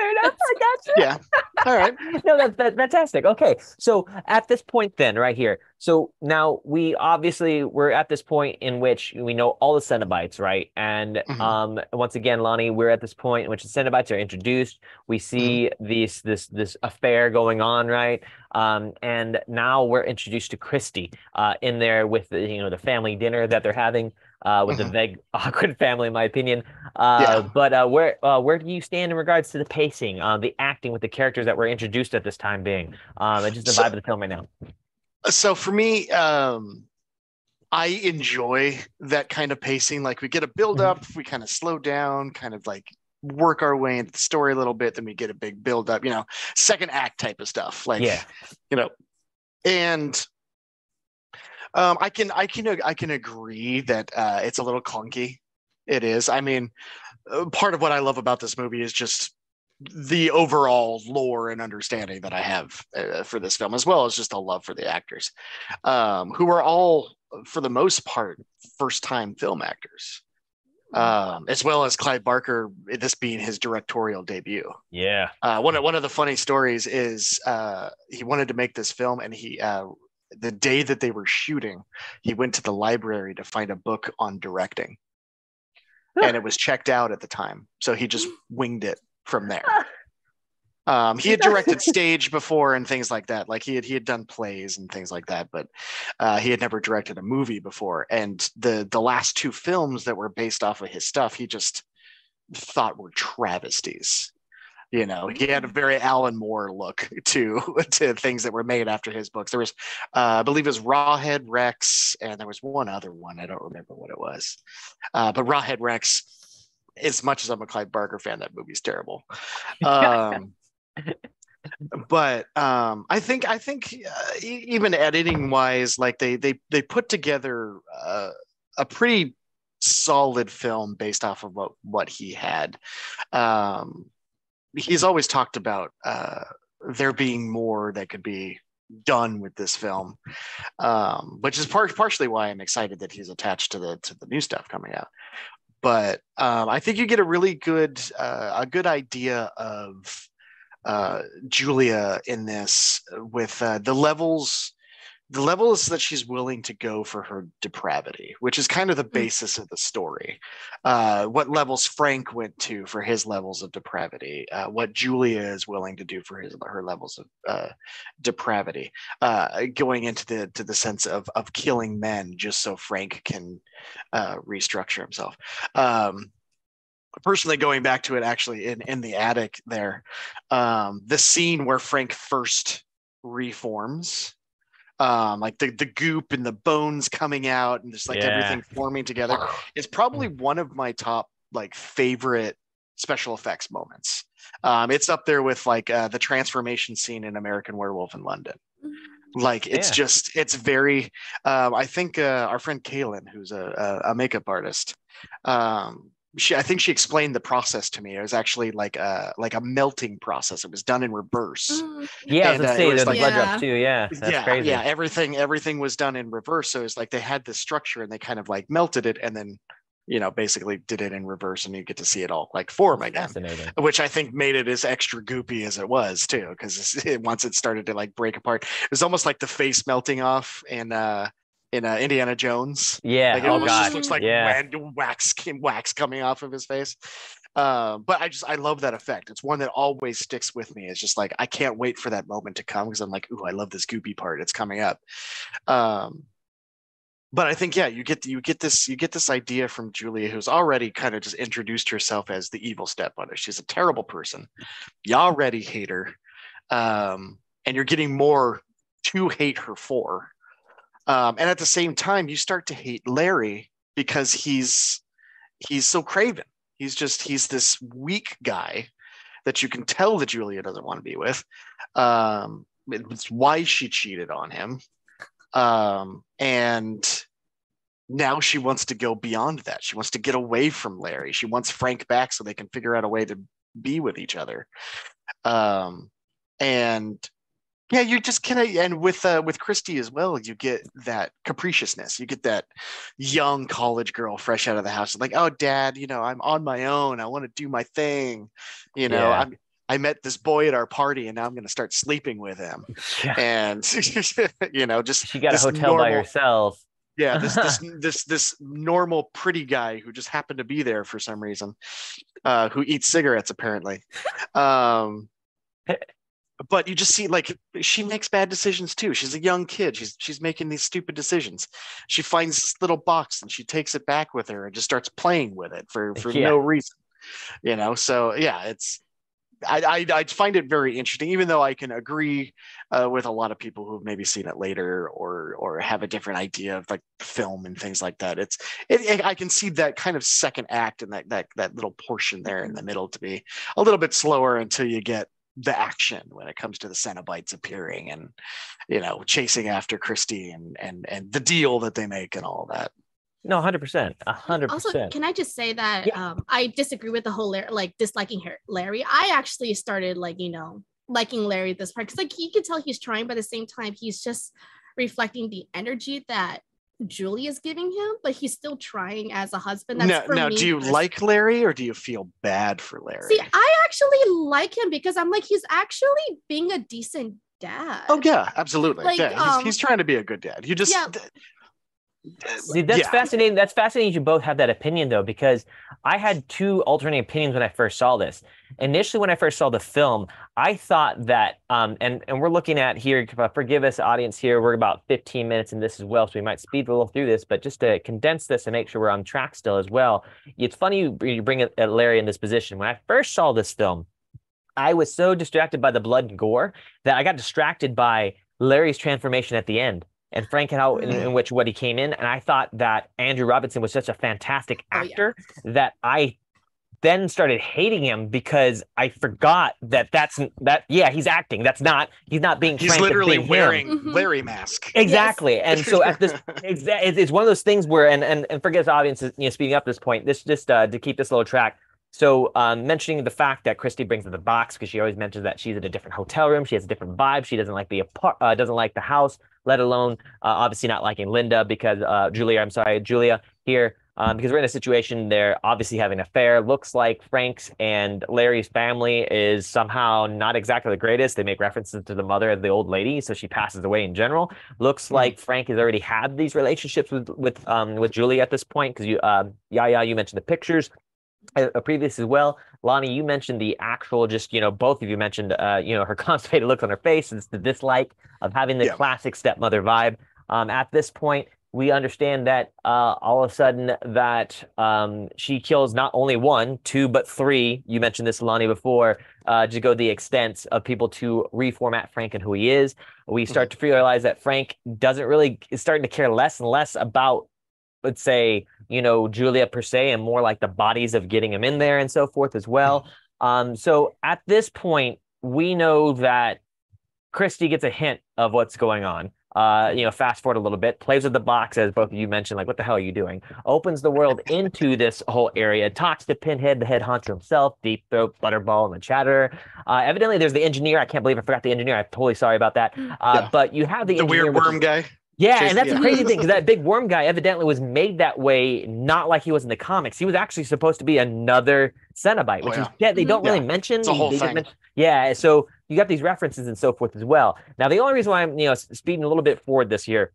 Fair enough. I gotcha. Yeah. All right. no, that's that's fantastic. Okay, so at this point, then, right here, so now we obviously we're at this point in which we know all the Cenobites, right? And Mhm. um, once again, Lonny, we're at this point in which the Cenobites are introduced. We see this this this affair going on, right? Um, and now we're introduced to Kirsty uh, in there with the you know the family dinner that they're having. Uh, with the Mhm. vague, awkward family, in my opinion. Uh, Yeah. But uh, where uh, where do you stand in regards to the pacing, uh, the acting with the characters that were introduced at this time being, um, and just the So- vibe of the film right now? So for me, um, I enjoy that kind of pacing. Like we get a build Mhm. up, we kind of slow down, kind of like work our way into the story a little bit, then we get a big build up, you know, second act type of stuff. Like, Yeah. you know, and um, I can I can I can agree that uh, it's a little clunky. It is. I mean, uh, part of what I love about this movie is just the overall lore and understanding that I have uh, for this film, as well as just a love for the actors, um, who are all, for the most part, first time film actors, um, as well as Clive Barker, this being his directorial debut. Yeah. Uh, one of one of the funny stories is uh, he wanted to make this film, and he uh, the day that they were shooting, he went to the library to find a book on directing, and it was checked out at the time, so he just winged it from there. Um, he had directed stage before and things like that. Like he had he had done plays and things like that, but uh, he had never directed a movie before. And the the last two films that were based off of his stuff, he just thought were travesties. You know, he had a very Alan Moore look to to things that were made after his books. There was, uh, I believe, it was Rawhead Rex, and there was one other one. I don't remember what it was, uh, but Rawhead Rex. As much as I'm a Clive Barker fan, that movie's terrible. Um, but um, I think I think uh, even editing wise, like they they they put together uh, a pretty solid film based off of what what he had. Um, he's always talked about uh, there being more that could be done with this film, um, which is part partially why I'm excited that he's attached to the to the new stuff coming out. But um, I think you get a really good uh, a good idea of uh, Julia in this with uh, the levels the levels that she's willing to go for her depravity, which is kind of the basis of the story. Uh, what levels Frank went to for his levels of depravity, uh, what Julia is willing to do for his her levels of uh, depravity, uh, going into the to the sense of of killing men just so Frank can uh, restructure himself. Um, personally going back to it actually in in the attic there um the scene where frank first reforms um, like the, the goop and the bones coming out and just like Yeah. everything forming together is probably one of my top like favorite special effects moments. Um, it's up there with like uh, the transformation scene in American Werewolf in London. Like it's Yeah. just it's very. Um, I think uh, our friend Kaylin, who's a, a, a makeup artist, um, she I think she explained the process to me. It was actually like a like a melting process. It was done in reverse Mm, Yeah, I was And, gonna uh, it was like- blood Yeah. drops too. Yeah, that's yeah, crazy. yeah. Everything, everything was done in reverse. So it's like they had this structure and they kind of like melted it and then, you know, basically did it in reverse and you get to see it all like form again. Fascinating. Which I think made it as extra goopy as it was too, because it, once it started to like break apart, it was almost like the face melting off and uh in uh, Indiana Jones. Yeah. Like it oh almost god. just looks like yeah. wax wax coming off of his face. Uh, but I just I love that effect. It's one that always sticks with me. It's just like I can't wait for that moment to come because I'm like, ooh, I love this goopy part. It's coming up. Um, but I think yeah, you get you get this you get this idea from Julia, who's already kind of just introduced herself as the evil stepmother. She's a terrible person. You already hate her, um, and you're getting more to hate her for. Um, and at the same time, you start to hate Larry because he's he's so craven. He's just he's this weak guy that you can tell that Julia doesn't want to be with. Um, it's why she cheated on him, um, and now she wants to go beyond that. She wants to get away from Larry. She wants Frank back so they can figure out a way to be with each other. Um, and yeah, you just kind of and with uh, with Kirsty as well, you get that capriciousness. You get that young college girl fresh out of the house, like, oh, dad, you know, I'm on my own. I want to do my thing. You know, Yeah. I'm I met this boy at our party, and now I'm going to start sleeping with him. Yeah. And you know, just She got a hotel by normal- herself. yeah, this this this this normal pretty guy who just happened to be there for some reason, uh, who eats cigarettes apparently. Um, but you just see like she makes bad decisions too. She's a young kid. She's she's making these stupid decisions. She finds this little box and she takes it back with her and just starts playing with it for for Yeah. no reason. You know, so yeah, it's I, I I find it very interesting, even though I can agree uh, with a lot of people who've maybe seen it later or or have a different idea of like film and things like that. It's it, it- I can see that kind of second act and that that that little portion there in the middle to be a little bit slower until you get the action when it comes to the Cenobites appearing and you know chasing after Kirsty and and and the deal that they make and all that. No, hundred percent, hundred percent. Also, percent. can I just say that Yeah. um, I disagree with the whole Lar- like disliking her Larry. I actually started like you know liking Larry this part because like you can tell he's trying, but at the same time he's just reflecting the energy that Julie is giving him, but he's still trying as a husband. That's Now, for now me do you like Larry or do you feel bad for Larry? See, I actually like him because I'm like he's actually being a decent dad. Oh yeah, absolutely. Like, yeah, he's, um, he's trying to be a good dad. You just Yeah. See, that's yeah. fascinating. That's fascinating. You both have that opinion though, because I had two alternating opinions when I first saw this. Initially, when I first saw the film, I thought that, um, and and we're looking at here. Forgive us, audience. Here, we're about 15 minutes in this as well, so we might speed a little through this. But just to condense this and make sure we're on track still as well, it's funny you, you bring uh, Larry in this position. When I first saw this film, I was so distracted by the blood and gore that I got distracted by Larry's transformation at the end and Frank and how in, Mm. in which what he came in. And I thought that Andrew Robinson was such a fantastic Oh, yeah. actor that I then started hating him because I forgot that that's that yeah he's acting that's not he's not being he's Frank, literally being wearing Mhm. Larry mask. exactly and so at this it's, it's it's one of those things where and and, and forget the audience you know speeding up this point this just uh, to keep this little track so um, mentioning the fact that Kirsty brings in the box because she always mentions that she's in a different hotel room. She has a different vibe. She doesn't like the apart, uh, doesn't like the house, let alone uh, obviously not liking Linda because uh, Julia. I'm sorry, Julia here. Um, because we're in a situation they're obviously having an affair. Looks like Frank's and Larry's family is somehow not exactly the greatest. They make references to the mother of the old lady, so she passes away in general. Looks mm-hmm. like Frank has already had these relationships with with um with Julia at this point because you uh, yeah yeah you mentioned the pictures uh, previous as well. Lonny, you mentioned the actual, just you know, both of you mentioned, uh, you know, her constipated look on her face. It's the dislike of having the yeah. classic stepmother vibe. Um, at this point, we understand that uh, all of a sudden that um, she kills not only one, two, but three. You mentioned this, Lonny, before uh, to go the extent of people to reformat Frank and who he is. We start mm-hmm. to realize that Frank doesn't really is starting to care less and less about let's say, you know, Julia per se, and more like the bodies of getting him in there and so forth as well. Hmm. Um, so at this point, we know that Kirsty gets a hint of what's going on. Uh, you know, fast forward a little bit, plays with the box, as both of you mentioned, like, what the hell are you doing? Opens the world into this whole area, talks to Pinhead, the head honcho himself, Deep Throat, Butterball, and the Chatterer. Uh, evidently, there's the engineer. I can't believe I forgot the engineer. I'm totally sorry about that. Uh, yeah. But you have the, the weird worm is, guy. Yeah, and that's yeah. the crazy thing because that big worm guy evidently was made that way, not like he was in the comics. He was actually supposed to be another Cenobite, which oh, yeah. is yeah, they don't really mention. It's a whole thing. Mention, yeah, so you got these references and so forth as well. Now, the only reason why I'm you know speeding a little bit forward this year,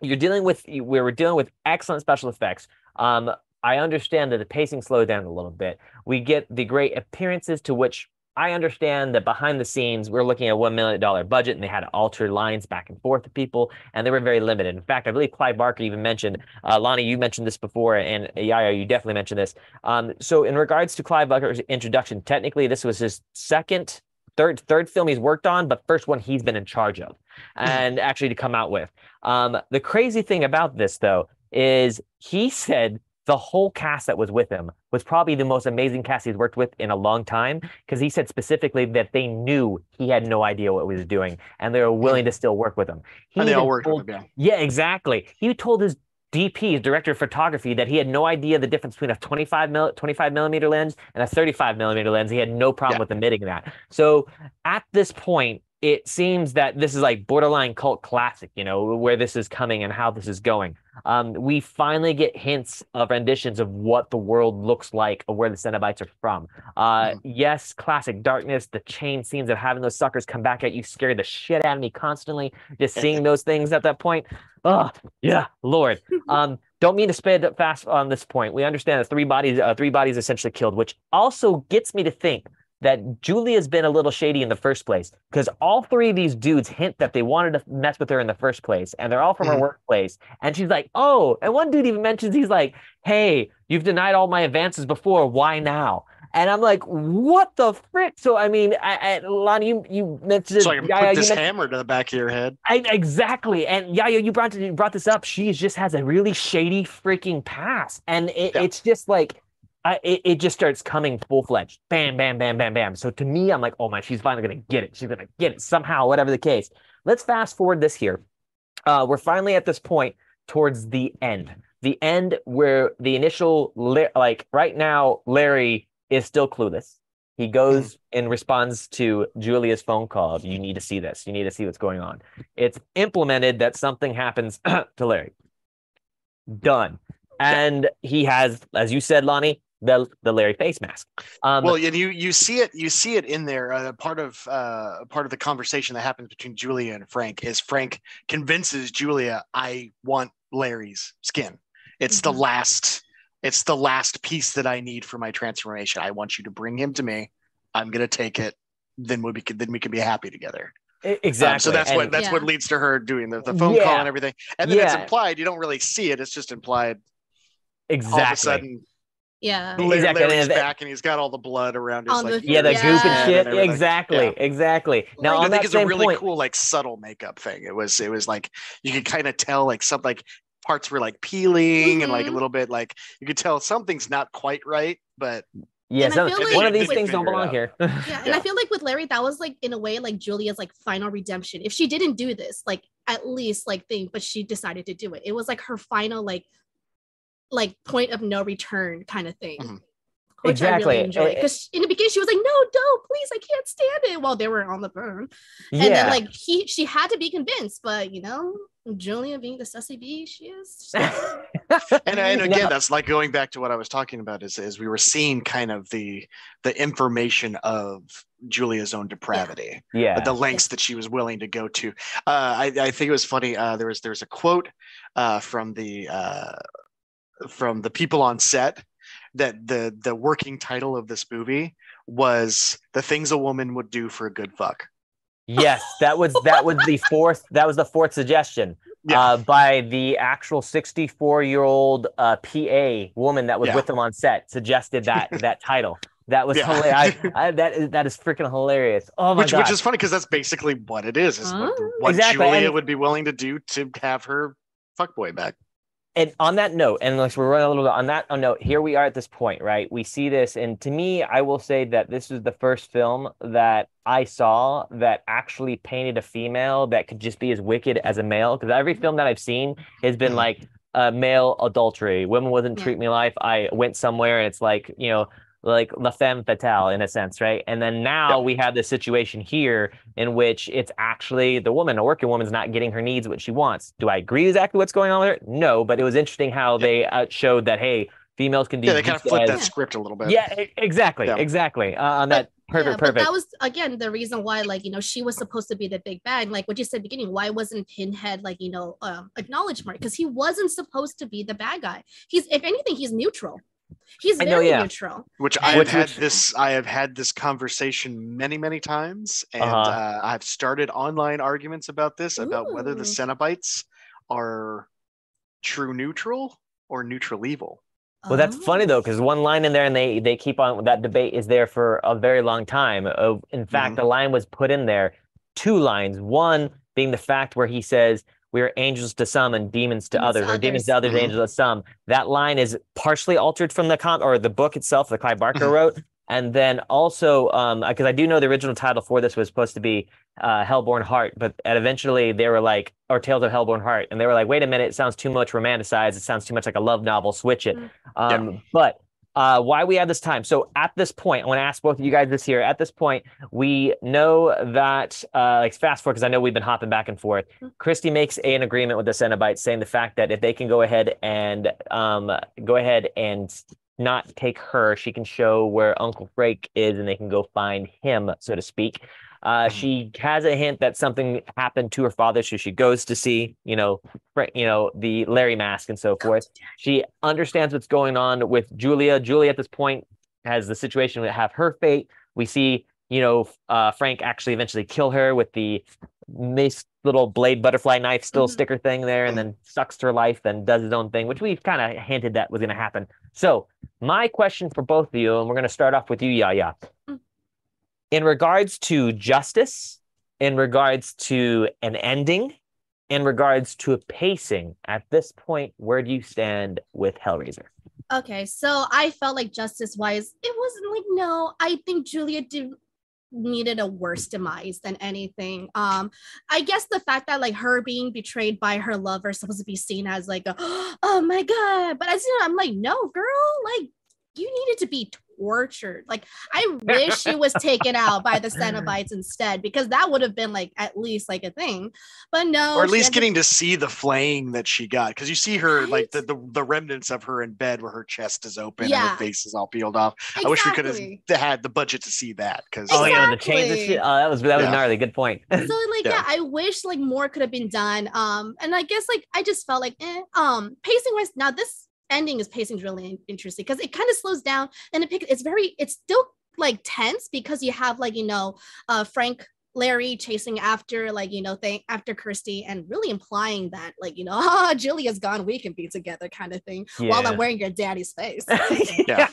you're dealing with we were dealing with excellent special effects. Um, I understand that the pacing slowed down a little bit. We get the great appearances to which I understand that behind the scenes, we're looking at a $1 million budget and they had to alter lines back and forth to people, and they were very limited. In fact, I believe Clive Barker even mentioned, uh, Lonny, you mentioned this before, and Yaya, you definitely mentioned this. Um, so, in regards to Clive Barker's introduction, technically, this was his second, third, third film he's worked on, but first one he's been in charge of and actually to come out with. Um, the crazy thing about this, though, is he said the whole cast that was with him was probably the most amazing cast he's worked with in a long time because he said specifically that they knew he had no idea what he was doing and they were hmm. willing to still work with him. He and they all worked told, with him, yeah. Yeah, exactly. He told his DP, his director of photography, that he had no idea the difference between a 25 mil, 25 millimeter lens and a 35 millimeter lens. He had no problem yeah. with admitting that. So at this point, it seems that this is like borderline cult classic, you know, where this is coming and how this is going. Um, we finally get hints of renditions of what the world looks like or where the Cenobites are from. Uh, mm. Yes, classic darkness, the chain scenes of having those suckers come back at you scared the shit out of me constantly. Just seeing those things at that point. Oh, yeah, Lord. Um, don't mean to sped up fast on this point. We understand that three bodies, uh, three bodies essentially killed, which also gets me to think that Julia's been a little shady in the first place because all three of these dudes hint that they wanted to mess with her in the first place and they're all from mm. her mm-hmm. workplace. And she's like, oh, and one dude even mentions he's like, hey, you've denied all my advances before. Why now? And I'm like, what the frick? So I mean, I, I, Lonny, you you mentioned so I can Yaya, put this hammer to the back of your head. I, exactly, and Yaya, you brought you brought this up. She just has a really shady freaking past, and it, yeah. it's just like I, it, it just starts coming full fledged. Bam, bam, bam, bam, bam. So to me, I'm like, oh my, she's finally going to get it. She's going to get it somehow, whatever the case. Let's fast forward this here. Uh, we're finally at this point towards the end. The end where the initial, like right now, Larry is still clueless. He goes mm-hmm. and responds to Julia's phone call of, you need to see this. You need to see what's going on. It's implemented that something happens to Larry. Done. And he has, as you said, Lonny, the the Larry face mask. Um, well, and you you see it you see it in there. Uh, part of uh, part of the conversation that happens between Julia and Frank is Frank convinces Julia, "I want Larry's skin. It's mm-hmm. the last it's the last piece that I need for my transformation. I want you to bring him to me. I'm gonna take it. Then we can then we can be happy together." Exactly. Um, so that's and, what that's yeah. what leads to her doing the, the phone yeah. call and everything. And then yeah. it's implied. You don't really see it. It's just implied. Exactly. All of a sudden, yeah. Exactly. Larry's back and he's got all the blood around his like, yeah, the yeah. goop and shit. And exactly. Yeah. Exactly. Now I on think it's a really point, cool like subtle makeup thing. It was it was like you could kind of tell like some like parts were like peeling mm-hmm. and like a mm-hmm. little bit like you could tell something's not quite right, but yeah, so like one of these things don't belong here. yeah, and yeah. I feel like with Larry, that was like in a way like Julia's like final redemption. If she didn't do this, like at least like thing, but she decided to do it. It was like her final like like point of no return kind of thing. Mm-hmm. which Exactly. I really enjoyed because in the beginning she was like, "No, don't, please, I can't stand it." While they were on the phone, yeah. and then like he, she had to be convinced, but you know, Julia being the sussy bee she is, and, and No. again that's like going back to what i was talking about is, is we were seeing kind of the the information of julia's own depravity yeah. the lengths that she was willing to go to uh, I, I think it was funny uh, there was there was a quote uh, from the uh, from the people on set that the the working title of this movie was the things a woman would do for a good fuck Yes, that was that was the fourth that was the fourth suggestion Yeah. uh, by the actual 64 year old uh, PA woman that was Yeah. with him on set suggested that that title. That was Yeah. hilarious. I, I, that is that is freaking hilarious. Oh my which god! which is funny because that's basically what it is is what, Oh. what Exactly, julia and- would be willing to do to have her fuckboy back and on that note, and like we're running a little bit on that on note, here we are at this point, right? We see this, and to me, I will say that this is the first film that I saw that actually painted a female that could just be as wicked as a male. Because every film that I've seen has been Mhm. like uh, male adultery. Women wouldn't treat me life. I went somewhere, and it's like you know, like la femme fatale in a sense, right? And then now Yep. we have this situation here in which it's actually the woman, a working woman's not getting her needs what she wants. Do I agree exactly what's going on with her? No, but it was interesting how Yep. they uh, showed that hey, females can do yeah they kind of just flipped as- that script a little bit Yeah, exactly, Yeah. exactly. Uh, on that perfect, yeah, but perfect. that was again the reason why, like you know, she was supposed to be the big bad. Like what you said at the beginning, why wasn't Pinhead like you know um, acknowledged more? Because he wasn't supposed to be the bad guy. He's if anything, he's neutral. He's I know, yeah. neutral. which I have had this I have had this conversation many many times and Uh-huh. uh, I've started online arguments about this about whether the Cenobites are true neutral or neutral evil. Well, that's Oh. funny though, because one line in there, and they they keep on that debate is there for a very long time. Of in fact, Mhm. the line was put in there, two lines. One being the fact where he says we are angels to some and demons to Demons to others, or demons to others. others, Mhm. angels to some. That line is partially altered from the com or the book itself that Clive Barker Mhm. wrote. And then also, um, because I do know the original title for this was supposed to be uh, Hellbound Heart, but eventually they were like, or Tales of Hellbound Heart, and they were like, wait a minute, it sounds too much romanticized. It sounds too much like a love novel. Switch it. Mm. Um, But uh, why we have this time? So at this point, I want to ask both of you guys this here. At this point, we know that, uh, like, fast forward because I know we've been hopping back and forth. Mm. Kirsty makes an agreement with the Cenobites, saying the fact that if they can go ahead and um, go ahead and not take her, she can show where Uncle Frank is, and they can go find him, so to speak. Uh, Mhm. she has a hint that something happened to her father, so she goes to see, you know, you know, the Larry mask and so forth. She understands what's going on with Julia. Julia at this point has the situation to have her fate. We see, you know, uh, Frank actually eventually kill her with the nice little blade butterfly knife still Mhm. sticker thing there, and then sucks her life and does his own thing, which we've kind of hinted that was going to happen. So, my question for both of you, and we're going to start off with you, Yaya. Mm. In regards to justice, in regards to an ending, in regards to a pacing, at this point, where do you stand with Hellraiser? Okay, so I felt like justice wise, it wasn't like no. I think Julia did needed a worse demise than anything. Um, I guess the fact that like her being betrayed by her lover supposed to be seen as like, a, oh my god. But as you know, I'm like, no, girl, like you needed to be tortured. Like I wish she was taken out by the Cenobites instead, because that would have been like at least like a thing. But no, or at least getting to see the flaying that she got because you see her like the, the the remnants of her in bed where her chest is open and Yeah. her face is all peeled off i wish we could have had the budget to see that because Oh yeah, the chains and Exactly. Oh, that was that was Yeah. gnarly. Good point. so like Yeah. yeah. i wish like more could have been done um and i guess like i just felt like eh, um pacing wise now this ending is pacing is really interesting because it kind of slows down and it pick, it's very it's still like tense because you have like you know uh frank Larry chasing after like you know thing after Kirsty and really implying that like you know ah Julia's gone we can be together kind of thing while I'm wearing your daddy's face. Yeah.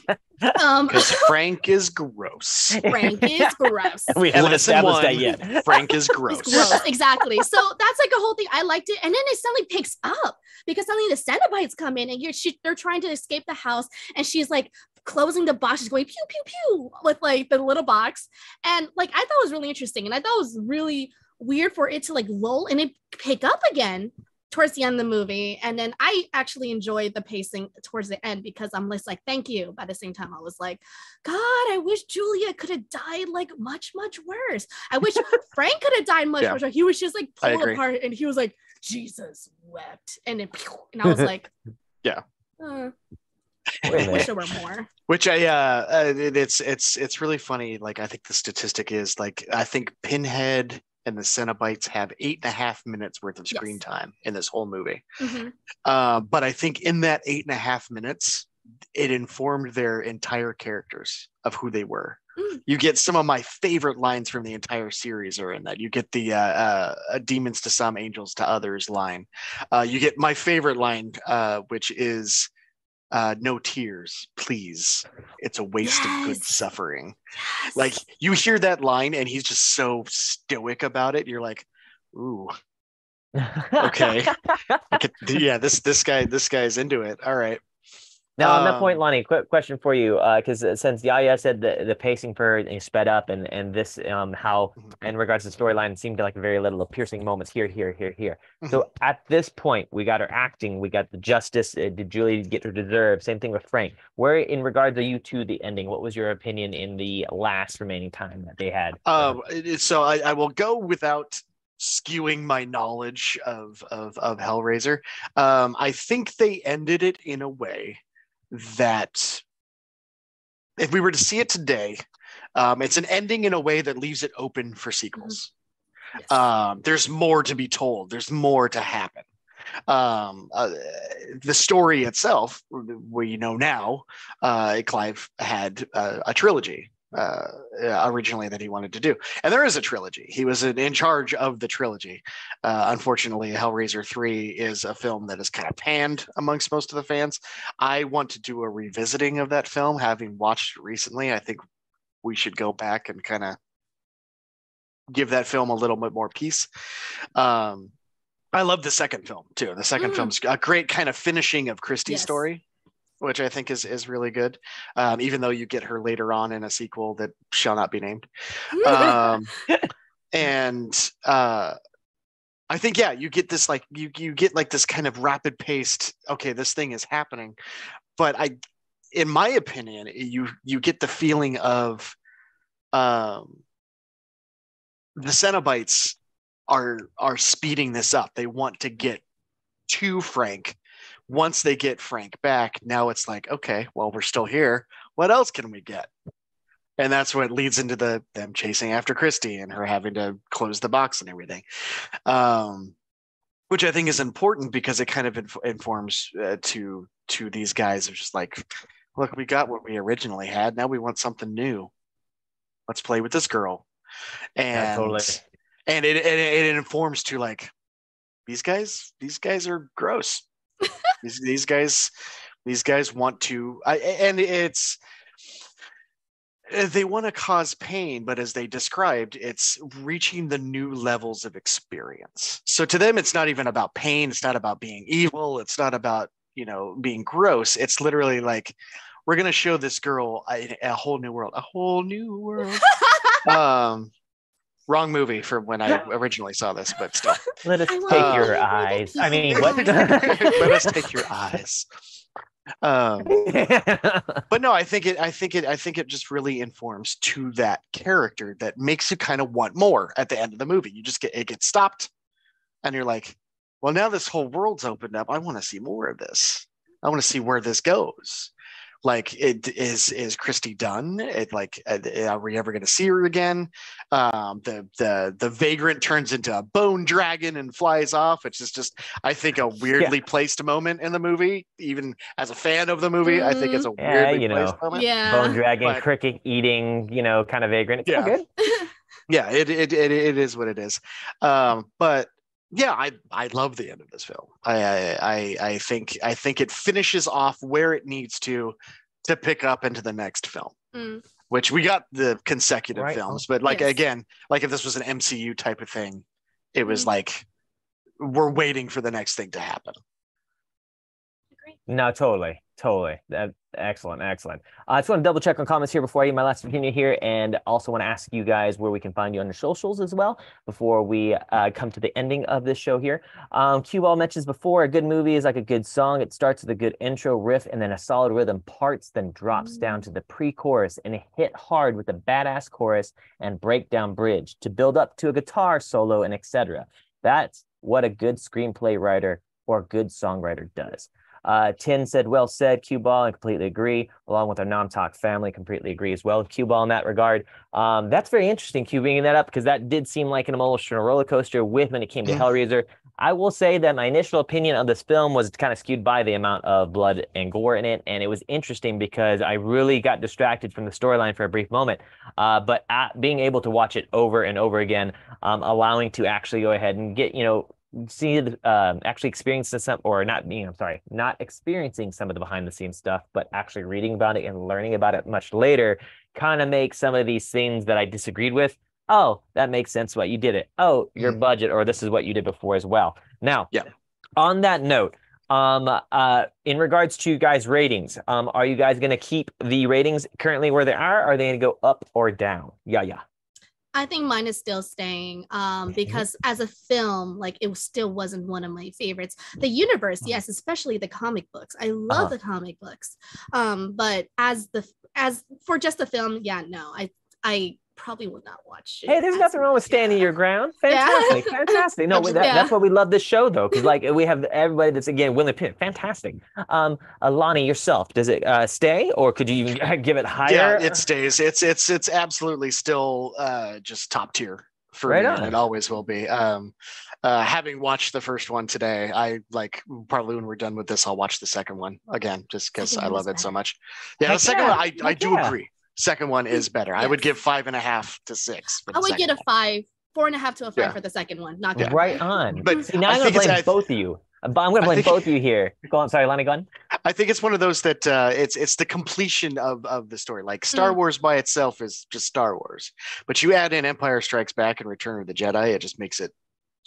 um because frank is gross Frank is gross. we haven't Lesson established that yet. frank is gross gross. exactly. So that's like a whole thing. I liked it, and then it suddenly picks up because suddenly the Cenobites come in, and you're she, they're trying to escape the house, and she's like closing the box, she's going pew pew pew with like the little box, and like I thought it was really interesting, and I thought it was really weird for it to like lull and it pick up again towards the end of the movie. And then I actually enjoyed the pacing towards the end because I'm just like, thank you. But at the same time, I was like, God, I wish Julia could have died like much, much worse. I wish Frank could have died much, Yeah. much worse. He was just like pulled apart and he was like, Jesus wept. And then, and I was like, Yeah. uh, I wish there were more. Which I uh, uh it's it's it's really funny. Like I think the statistic is like I think Pinhead and the Cenobites have eight and a half minutes worth of screen Yes. time in this whole movie. Mhm. Uh, but I think in that eight and a half minutes, it informed their entire characters of who they were. Mm. You get some of my favorite lines from the entire series are in that. You get the uh, uh, uh, "demons to some, angels to others" line. Uh, you get my favorite line, uh, which is uh, "No tears, please. It's a waste of good suffering." Yes. Like you hear that line, and he's just so stoic about it. You're like, "Ooh, Okay. I could- yeah, this this guy this guy's into it. All right." Now, on that point, Um, Lonny, quick question for you, because since Yaya said the, the pacing for it sped up, and and this um how Mhm. in regards to the storyline seemed like very little of piercing moments here, here, here, here. Mm-hmm. So at this point, we got her acting, we got the justice. Uh, did Julie get her deserve? Same thing with Frank. Where, in regards to you two, the ending, what was your opinion in the last remaining time that they had? Um, it- so I, I will go without skewing my knowledge of of, of Hellraiser. Um, I think they ended it in a way that if we were to see it today, um, it's an ending in a way that leaves it open for sequels. Yes. um, there's more to be told there's more to happen um, uh, the story itself we know now uh, clive had uh, a trilogy uh, originally that he wanted to do and there is a trilogy he was in, in charge of the trilogy uh, unfortunately hellraiser 3 is a film that is kind of panned amongst most of the fans i want to do a revisiting of that film having watched it recently i think we should go back and kind of give that film a little bit more peace. Um, I love the second film too. The second Mm. film's a great kind of finishing of Kirsty's Yes. story, which I think is is really good. Um, even though you get her later on in a sequel that shall not be named. Um, and uh, I think yeah, you get this like you you get like this kind of rapid paced. Okay, this thing is happening, but I, in my opinion, you you get the feeling of, um, the Cenobites are are speeding this up. They want to get to Frank. Once they get Frank back, now it's like, okay, well, we're still here. What else can we get? And that's what leads into the them chasing after Kirsty and her having to close the box and everything, um, which I think is important because it kind of inf- informs uh, to to these guys of just like, look, we got what we originally had. Now we want something new. Let's play with this girl, and Yeah, totally. and it, it it informs to like these guys these guys are gross these, these guys these guys want to I, and it's they want to cause pain but as they described it's reaching the new levels of experience. So to them it's not even about pain it's not about being evil it's not about you know being gross. It's literally like we're going to show this girl a, a whole new world a whole new world. Um wrong movie from when i originally saw this but still. Let us I take want your eyes. I mean, what? let us take your eyes. Um but no i think it i think it i think it just really informs to that character that makes you kind of want more at the end of the movie. You just get it gets stopped and you're like well now this whole world's opened up. I want to see more of this. I want to see where this goes like it is is kirsty done it like uh, are we ever going to see her again um the the the vagrant turns into a bone dragon and flies off which is just i think a weirdly placed moment in the movie even as a fan of the movie i think it's a Yeah, weirdly you placed moment yeah. Bone dragon, But- cricket eating, you know, kind of vagrant. It's Yeah. good. yeah it, it it it is what it is um but yeah i i love the end of this film i i i, I think i think it finishes off where it needs to to pick up into the next film Mm. which we got the consecutive Right. films but like Yes. again like if this was an mcu type of thing it was Mhm. like we're waiting for the next thing to happen Agree. No, totally, totally. That, excellent, excellent. I just want to double check on comments here before I give my last opinion here, and also want to ask you guys where we can find you on your socials as well before we uh, come to the ending of this show here. Um, Cue Ball mentions before a good movie is like a good song. It starts with a good intro riff and then a solid rhythm parts, then drops down to the pre-chorus and hit hard with a badass chorus and breakdown bridge to build up to a guitar solo and etc. That's what a good screenplay writer or good songwriter does. Uh, Tin said, well said, Cue Ball, and completely agree, along with our Nom Talk family, completely agree as well with Cue Ball in that regard. Um, that's very interesting, Q bringing that up, because that did seem like an emotional roller coaster with when it came to Mm. Hellraiser. I will say that my initial opinion of this film was kind of skewed by the amount of blood and gore in it. And it was interesting because I really got distracted from the storyline for a brief moment. Uh, but at being able to watch it over and over again, um, allowing to actually go ahead and get, you know, see um, actually experiencing some or not being i'm sorry not experiencing some of the behind the scenes stuff but actually reading about it and learning about it much later kind of makes some of these things that i disagreed with oh that makes sense what you did it oh your Mhm. budget or this is what you did before as well now Yeah. on that note um uh in regards to you guys ratings um are you guys going to keep the ratings currently where they are are they going to go up or down yeah yeah I think mine is still staying um, because as a film, like it still wasn't one of my favorites. The universe, Mhm. yes, especially the comic books. I love Uh-huh. the comic books. Um, but as the as for just the film, yeah, no, I I probably will not watch it. Hey, there's nothing wrong with standing yeah. your ground. Yeah. Fantastic, fantastic. No, that, Yeah. that's why we love this show, though, because like we have everybody that's again willing to pit. Fantastic. Um, Alani, yourself, does it uh, stay, or could you even give it higher? Yeah, it stays. It's it's it's absolutely still uh, just top tier for Right me, on. and it always will be. Um, uh, having watched the first one today, I like probably when we're done with this, I'll watch the second one again just because Second I one is love it so much. Yeah, Heck the second yeah, one, I, I do yeah. agree. Second one is better. I would give five and a half to six. I would get a five, four and a half to a five Yeah. for the second one. Not Yeah. right on. But See, now I I'm gonna think it's- blame both of you. But I'm gonna I blame think- both of you here. Go on, sorry, Lani, go on. I think it's one of those that uh, it's it's the completion of of the story. Like Star Mm. Wars by itself is just Star Wars, but you add in Empire Strikes Back and Return of the Jedi, it just makes it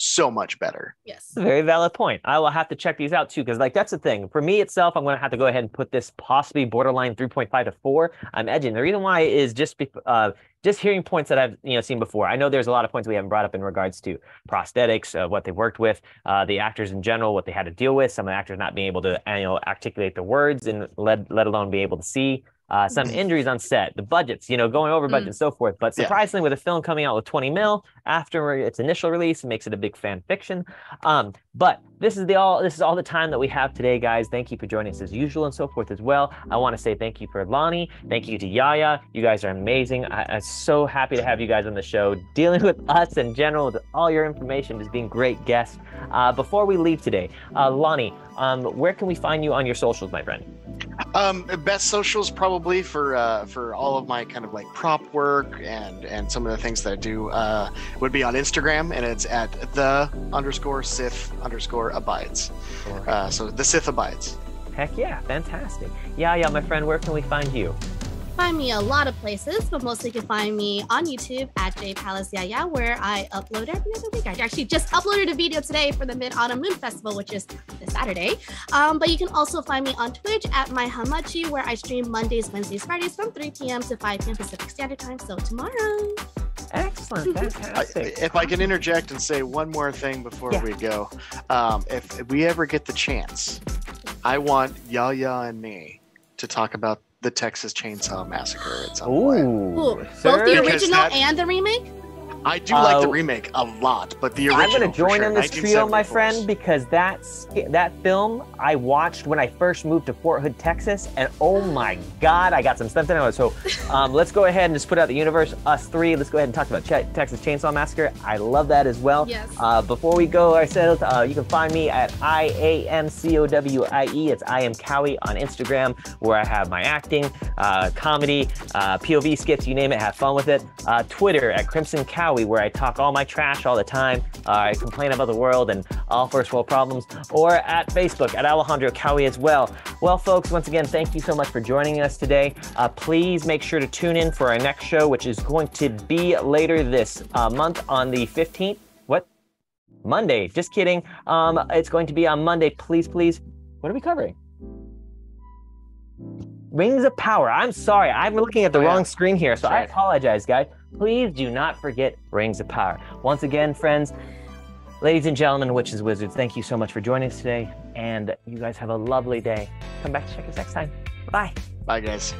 so much better. Yes. Very valid point. I will have to check these out too, because like that's the thing. For me itself, I'm going to have to go ahead and put this possibly borderline 3.5 to 4. I'm edging. The reason why is just be, uh, just hearing points that I've you know seen before. I know there's a lot of points we haven't brought up in regards to prosthetics, uh, what they worked with, uh, the actors in general, what they had to deal with. Some of the actors not being able to you know articulate the words and let let alone be able to see. Uh, some Mhm. injuries on set, the budgets, you know, going over budget Mm. and so forth. But Yeah. surprisingly, with a film coming out with 20 mil after its initial release, it makes it a big fan fiction. Um, but this is the all this is all the time that we have today, guys. Thank you for joining us as usual and so forth as well. I want to say thank you for Lonny. Thank you to Yaya. You guys are amazing. I, I'm so happy to have you guys on the show, dealing with us in general, with all your information, just being great guests. Uh, before we leave today, uh, Lonny, um, where can we find you on your socials, my friend? Um, best socials probably for uh, for all of my kind of like prop work and and some of the things that I do uh, would be on Instagram, and it's at the underscore Sith underscore abides. Uh, so the Sith abides. Heck yeah, fantastic. Yeah, yeah, my friend, where can we find you? Find me a lot of places, but mostly you can find me on YouTube at Jade Palace Yaya, where I upload every other week. I actually just uploaded a video today for the Mid Autumn Moon Festival, which is this Saturday. Um, but you can also find me on Twitch at My Hamachi, where I stream Mondays, Wednesdays, Fridays from 3 p.m. to 5 p.m. Pacific Standard Time. So tomorrow. Excellent, I, if I can interject and say one more thing before Yeah. we go, um, if we ever get the chance, I want Yaya and me to talk about the Texas Chainsaw Massacre at some point. Ooh, Ooh, sir. both the original that- and the remake? I do like the Uh, remake a lot, but the original. I'm gonna join sure, in this trio, my friend, because that's that film I watched when I first moved to Fort Hood, Texas, and oh my God, I got some stuff to know. So, um, let's go ahead and just put out the universe. Us three. Let's go ahead and talk about Ch- Texas Chainsaw Massacre. I love that as well. Yes. Uh, before we go, I said uh, you can find me at I A M C O W I E. It's I am Cowie on Instagram, where I have my acting, uh, comedy, uh, POV skits, you name it. Have fun with it. Uh, Twitter at Crimson Cowie, where I talk all my trash all the time. Uh, I complain about the world and all first world problems. Or at Facebook at Alejandro Cowie as well. Well, folks, once again, thank you so much for joining us today. Uh, please make sure to tune in for our next show, which is going to be later this uh, month on the 15th. What? Monday. Just kidding. Um, it's going to be on Monday. Please, please. What are we covering? Rings of Power. I'm sorry, I'm looking at the Oh, yeah. wrong screen here, so I apologize, guys. Please do not forget Rings of Power. Once again, friends, ladies and gentlemen, witches, wizards, thank you so much for joining us today, and you guys have a lovely day. Come back to check us next time. Bye. Bye, guys.